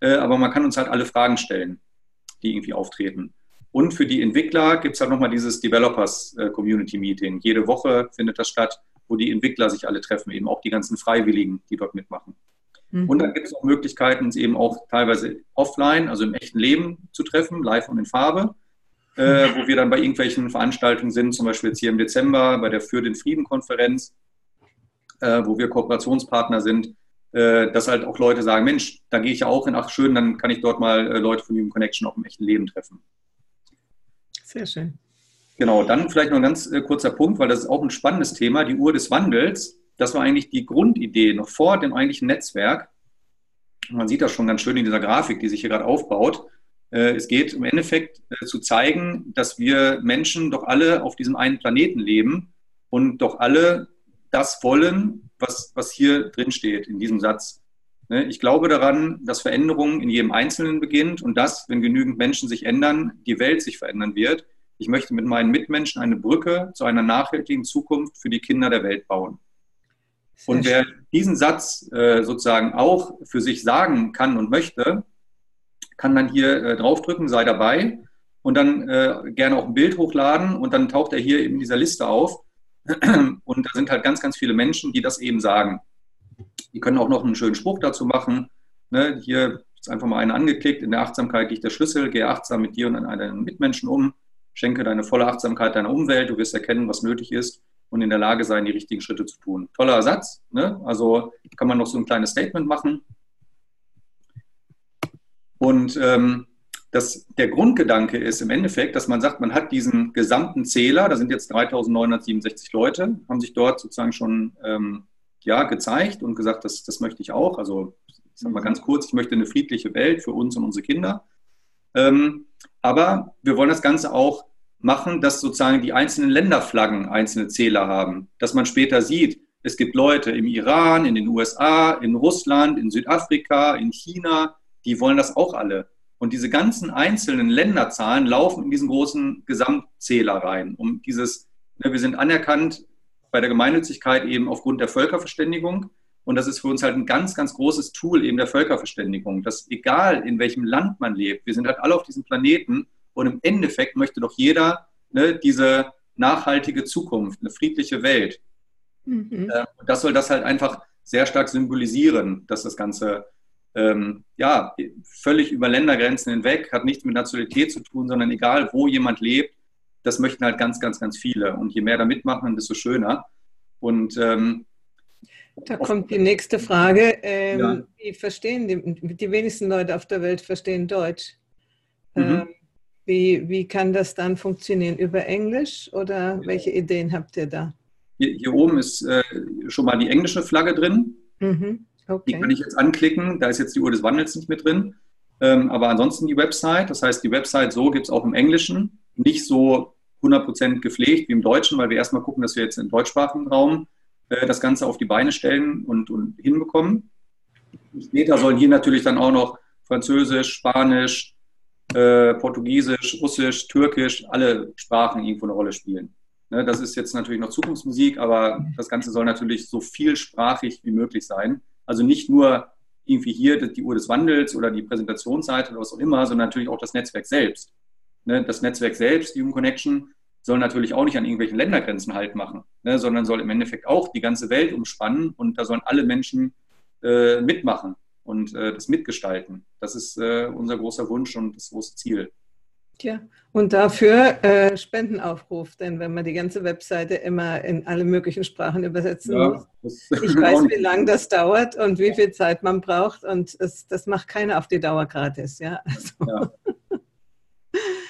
Speaker 2: Äh, aber man kann uns halt alle Fragen stellen, die irgendwie auftreten. Und für die Entwickler gibt es halt nochmal dieses Developers äh, Community Meeting. Jede Woche findet das statt, wo die Entwickler sich alle treffen, eben auch die ganzen Freiwilligen, die dort mitmachen. Mhm. Und dann gibt es auch Möglichkeiten, uns eben auch teilweise offline, also im echten Leben zu treffen, live und in Farbe. äh, wo wir dann bei irgendwelchen Veranstaltungen sind, zum Beispiel jetzt hier im Dezember bei der Für den Frieden-Konferenz, äh, wo wir Kooperationspartner sind, äh, dass halt auch Leute sagen, Mensch, da gehe ich ja auch hin, ach schön, dann kann ich dort mal äh, Leute von Human Connection auch im echten Leben treffen.
Speaker 1: Sehr schön.
Speaker 2: Genau, dann vielleicht noch ein ganz äh, kurzer Punkt, weil das ist auch ein spannendes Thema, die Uhr des Wandels. Das war eigentlich die Grundidee noch vor dem eigentlichen Netzwerk. Man sieht das schon ganz schön in dieser Grafik, die sich hier gerade aufbaut. Äh, es geht im Endeffekt äh, zu zeigen, dass wir Menschen doch alle auf diesem einen Planeten leben und doch alle das wollen, was, was hier drin steht in diesem Satz. Ne, ich glaube daran, dass Veränderung in jedem Einzelnen beginnt und dass, wenn genügend Menschen sich ändern, die Welt sich verändern wird. Ich möchte mit meinen Mitmenschen eine Brücke zu einer nachhaltigen Zukunft für die Kinder der Welt bauen. Und wer diesen Satz äh, sozusagen auch für sich sagen kann und möchte, kann dann hier äh, draufdrücken, sei dabei und dann äh, gerne auch ein Bild hochladen und dann taucht er hier in dieser Liste auf. Und da sind halt ganz, ganz viele Menschen, die das eben sagen. Die können auch noch einen schönen Spruch dazu machen. Ne? Hier ist einfach mal einer angeklickt. In der Achtsamkeit liegt der Schlüssel. Gehe achtsam mit dir und deinen Mitmenschen um. Schenke deine volle Achtsamkeit deiner Umwelt. Du wirst erkennen, was nötig ist und in der Lage sein, die richtigen Schritte zu tun. Toller Satz. Ne? Also kann man noch so ein kleines Statement machen. Und ähm, das, der Grundgedanke ist im Endeffekt, dass man sagt, man hat diesen gesamten Zähler, da sind jetzt 3967 Leute, haben sich dort sozusagen schon ähm, ja, gezeigt und gesagt, das, das möchte ich auch. Also ich sage mal ganz mhm. kurz, ich möchte eine friedliche Welt für uns und unsere Kinder. Ähm, aber wir wollen das Ganze auch machen, dass sozusagen die einzelnen Länderflaggen einzelne Zähler haben, dass man später sieht, es gibt Leute im Iran, in den USA, in Russland, in Südafrika, in China, die wollen das auch alle. Und diese ganzen einzelnen Länderzahlen laufen in diesen großen Gesamtzähler rein, um dieses, ne, wir sind anerkannt bei der Gemeinnützigkeit eben aufgrund der Völkerverständigung. Und das ist für uns halt ein ganz, ganz großes Tool eben der Völkerverständigung, dass egal in welchem Land man lebt, wir sind halt alle auf diesem Planeten und im Endeffekt möchte doch jeder ne, diese nachhaltige Zukunft, eine friedliche Welt. Mhm. Äh, und das soll das halt einfach sehr stark symbolisieren, dass das Ganze ähm, ja, völlig über Ländergrenzen hinweg, hat nichts mit Nationalität zu tun, sondern egal, wo jemand lebt, das möchten halt ganz, ganz, ganz viele. Und je mehr da mitmachen, desto schöner. Und ähm,
Speaker 1: da kommt die nächste Frage. Ähm, ja. Wie verstehen die, die wenigsten Leute auf der Welt verstehen Deutsch? Mhm. Ähm, wie, wie kann das dann funktionieren? Über Englisch oder welche Ideen habt ihr da?
Speaker 2: Hier, hier oben ist äh, schon mal die englische Flagge drin. Mhm. Okay. Die kann ich jetzt anklicken. Da ist jetzt die Uhr des Wandels nicht mit drin. Ähm, aber ansonsten die Website. Das heißt, die Website so gibt es auch im Englischen. Nicht so 100% gepflegt wie im Deutschen, weil wir erstmal gucken, dass wir jetzt im deutschsprachigen Raum äh, das Ganze auf die Beine stellen und, und hinbekommen. Später sollen hier natürlich dann auch noch Französisch, Spanisch, äh, Portugiesisch, Russisch, Türkisch, alle Sprachen irgendwo eine Rolle spielen. Ne, das ist jetzt natürlich noch Zukunftsmusik, aber das Ganze soll natürlich so vielsprachig wie möglich sein. Also nicht nur irgendwie hier die Uhr des Wandels oder die Präsentationsseite oder was auch immer, sondern natürlich auch das Netzwerk selbst. Ne, das Netzwerk selbst, die Human Connection, soll natürlich auch nicht an irgendwelchen Ländergrenzen halt machen, ne, sondern soll im Endeffekt auch die ganze Welt umspannen und da sollen alle Menschen äh, mitmachen und äh, das mitgestalten. Das ist äh, unser großer Wunsch und das große Ziel.
Speaker 1: Ja, und dafür äh, Spendenaufruf, denn wenn man die ganze Webseite immer in alle möglichen Sprachen übersetzen ja, muss, ich weiß, wie lange das dauert und wie viel Zeit man braucht und es, das macht keiner auf die Dauer gratis. Ja, also. ja.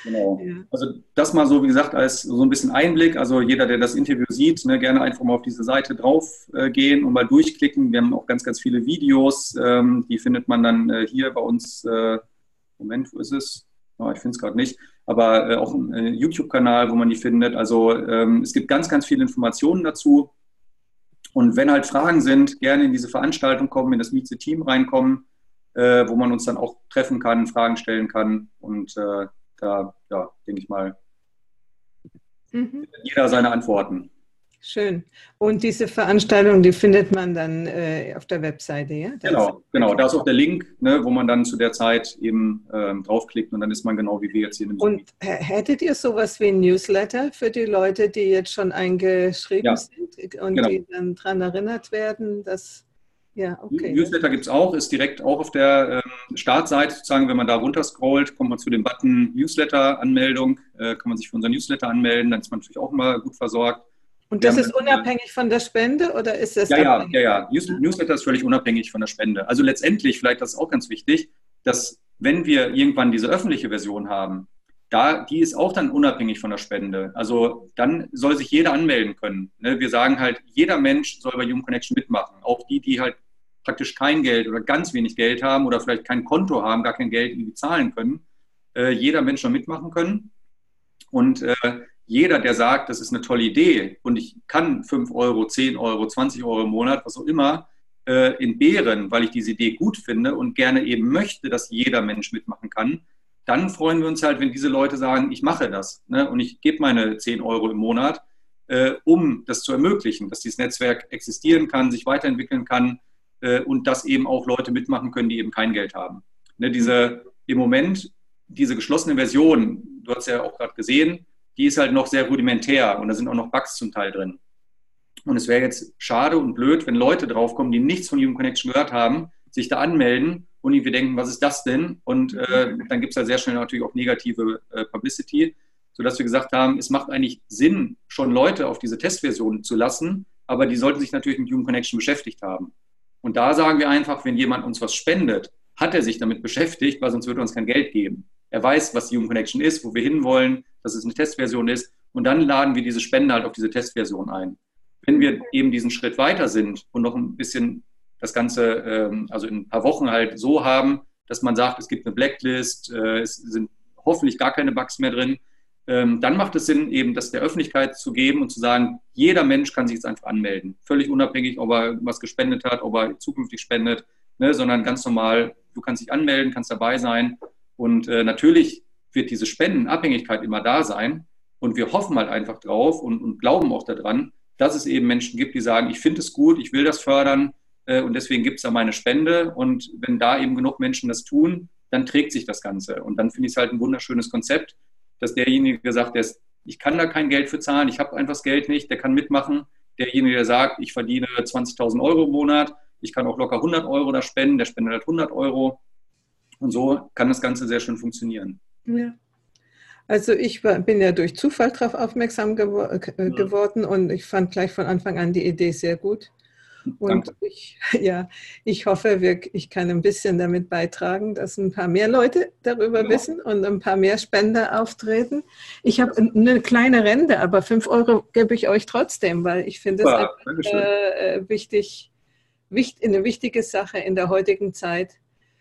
Speaker 2: Genau. Ja. Also das mal so, wie gesagt, als so ein bisschen Einblick. Also jeder, der das Interview sieht, ne, gerne einfach mal auf diese Seite drauf äh, gehen und mal durchklicken. Wir haben auch ganz, ganz viele Videos. Ähm, die findet man dann äh, hier bei uns. Äh, Moment, wo ist es? Oh, ich finde es gerade nicht. Aber äh, auch ein äh, YouTube-Kanal, wo man die findet. Also ähm, es gibt ganz, ganz viele Informationen dazu. Und wenn halt Fragen sind, gerne in diese Veranstaltung kommen, in das Meet the Team reinkommen, äh, wo man uns dann auch treffen kann, Fragen stellen kann und da, ja, denke ich mal, mhm. jeder seine Antworten.
Speaker 1: Schön. Und diese Veranstaltung, die findet man dann äh, auf der Webseite, ja?
Speaker 2: Das genau, genau. Da ist auch der Link, ne, wo man dann zu der Zeit eben ähm, draufklickt und dann ist man genau wie wir jetzt hier
Speaker 1: im Und hättet ihr sowas wie ein Newsletter für die Leute, die jetzt schon eingeschrieben ja. sind und genau. die dann daran erinnert werden, dass
Speaker 2: Ja, okay. Newsletter gibt es auch, ist direkt auch auf der ähm, Startseite sozusagen. Wenn man da runter scrollt, kommt man zu dem Button Newsletter-Anmeldung, äh, kann man sich für unser Newsletter anmelden, dann ist man natürlich auch immer gut versorgt.
Speaker 1: Und das ist unabhängig von der Spende oder ist das?
Speaker 2: Ja, ja, ja, ja. Newsletter ist völlig unabhängig von der Spende. Also letztendlich, vielleicht das ist auch ganz wichtig, dass wenn wir irgendwann diese öffentliche Version haben, da, die ist auch dann unabhängig von der Spende. Also dann soll sich jeder anmelden können. Ne? Wir sagen halt, jeder Mensch soll bei Human Connection mitmachen. Auch die, die halt praktisch kein Geld oder ganz wenig Geld haben oder vielleicht kein Konto haben, gar kein Geld irgendwie zahlen können. Äh, jeder Mensch soll mitmachen können. Und äh, jeder, der sagt, das ist eine tolle Idee und ich kann 5 Euro, 10 Euro, 20 Euro im Monat, was auch immer, äh, entbehren, weil ich diese Idee gut finde und gerne eben möchte, dass jeder Mensch mitmachen kann, dann freuen wir uns halt, wenn diese Leute sagen, ich mache das ne, und ich gebe meine 10 Euro im Monat, äh, um das zu ermöglichen, dass dieses Netzwerk existieren kann, sich weiterentwickeln kann äh, und dass eben auch Leute mitmachen können, die eben kein Geld haben. Ne, diese im Moment diese geschlossene Version, du hast ja auch gerade gesehen, die ist halt noch sehr rudimentär und da sind auch noch Bugs zum Teil drin. Und es wäre jetzt schade und blöd, wenn Leute draufkommen, die nichts von Human Connection gehört haben, sich da anmelden und wir denken, was ist das denn? Und äh, dann gibt es da sehr schnell natürlich auch negative äh, Publicity, sodass wir gesagt haben, es macht eigentlich Sinn, schon Leute auf diese Testversion zu lassen, aber die sollten sich natürlich mit Human Connection beschäftigt haben. Und da sagen wir einfach, wenn jemand uns was spendet, hat er sich damit beschäftigt, weil sonst würde er uns kein Geld geben. Er weiß, was Human Connection ist, wo wir hinwollen, dass es eine Testversion ist. Und dann laden wir diese Spende halt auf diese Testversion ein. Wenn wir eben diesen Schritt weiter sind und noch ein bisschen das Ganze, ähm, also in ein paar Wochen halt so haben, dass man sagt, es gibt eine Blacklist, äh, es sind hoffentlich gar keine Bugs mehr drin, ähm, dann macht es Sinn, eben das der Öffentlichkeit zu geben und zu sagen, jeder Mensch kann sich jetzt einfach anmelden. Völlig unabhängig, ob er was gespendet hat, ob er zukünftig spendet, ne, sondern ganz normal, du kannst dich anmelden, kannst dabei sein und äh, natürlich wird diese Spendenabhängigkeit immer da sein. Und wir hoffen halt einfach drauf und, und glauben auch daran, dass es eben Menschen gibt, die sagen, ich finde es gut, ich will das fördern und deswegen gibt es da meine Spende. Und wenn da eben genug Menschen das tun, dann trägt sich das Ganze. Und dann finde ich es halt ein wunderschönes Konzept, dass derjenige sagt, der ist, ich kann da kein Geld für zahlen, ich habe einfach das Geld nicht, der kann mitmachen. Derjenige, der sagt, ich verdiene 20.000 Euro im Monat, ich kann auch locker 100 Euro da spenden, der spendet halt 100 Euro. Und so kann das Ganze sehr schön funktionieren. Ja.
Speaker 1: Also ich war, bin ja durch Zufall darauf aufmerksam gewo äh, geworden und ich fand gleich von Anfang an die Idee sehr gut. Und ich, ja, ich hoffe, wir, ich kann ein bisschen damit beitragen, dass ein paar mehr Leute darüber ja. wissen und ein paar mehr Spender auftreten. Ich habe eine kleine Rente, aber fünf Euro gebe ich euch trotzdem, weil ich finde es äh, äh, wichtig, wichtig, eine wichtige Sache in der heutigen Zeit.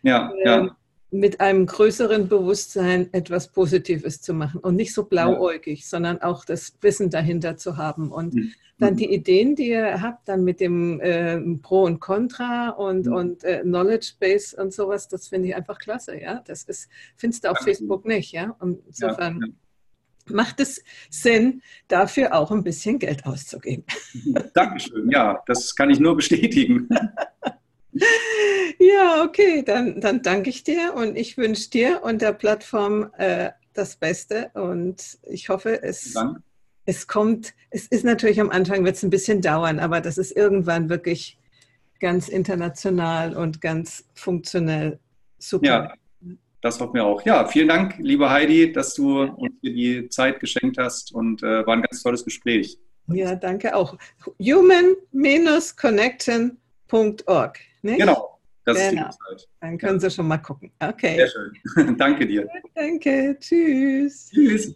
Speaker 1: Ja, ähm, ja mit einem größeren Bewusstsein etwas Positives zu machen und nicht so blauäugig, ja. sondern auch das Wissen dahinter zu haben. Und mhm. Dann die Ideen, die ihr habt, dann mit dem äh, Pro und Contra und, mhm. und äh, Knowledge Base und sowas, das finde ich einfach klasse. Ja, das ist, findest du auf ja. Facebook nicht. Ja, und insofern. Ja, macht es Sinn, dafür auch ein bisschen Geld auszugeben.
Speaker 2: Dankeschön. Ja, das kann ich nur bestätigen.
Speaker 1: Ja, okay, dann, dann danke ich dir und ich wünsche dir und der Plattform äh, das Beste und ich hoffe, es, es kommt, es ist natürlich am Anfang, wird es ein bisschen dauern, aber das ist irgendwann wirklich ganz international und ganz funktionell super.
Speaker 2: Ja, das hoffen wir auch. Ja, vielen Dank, liebe Heidi, dass du uns hier die Zeit geschenkt hast und äh, war ein ganz tolles Gespräch.
Speaker 1: Ja, danke auch. Human-connecten.org.
Speaker 2: Nicht? Genau,
Speaker 1: das genau. ist die genau. Website. Dann können ja. Sie schon mal gucken. Okay.
Speaker 2: Sehr schön. danke dir.
Speaker 1: Danke. Tschüss. Tschüss.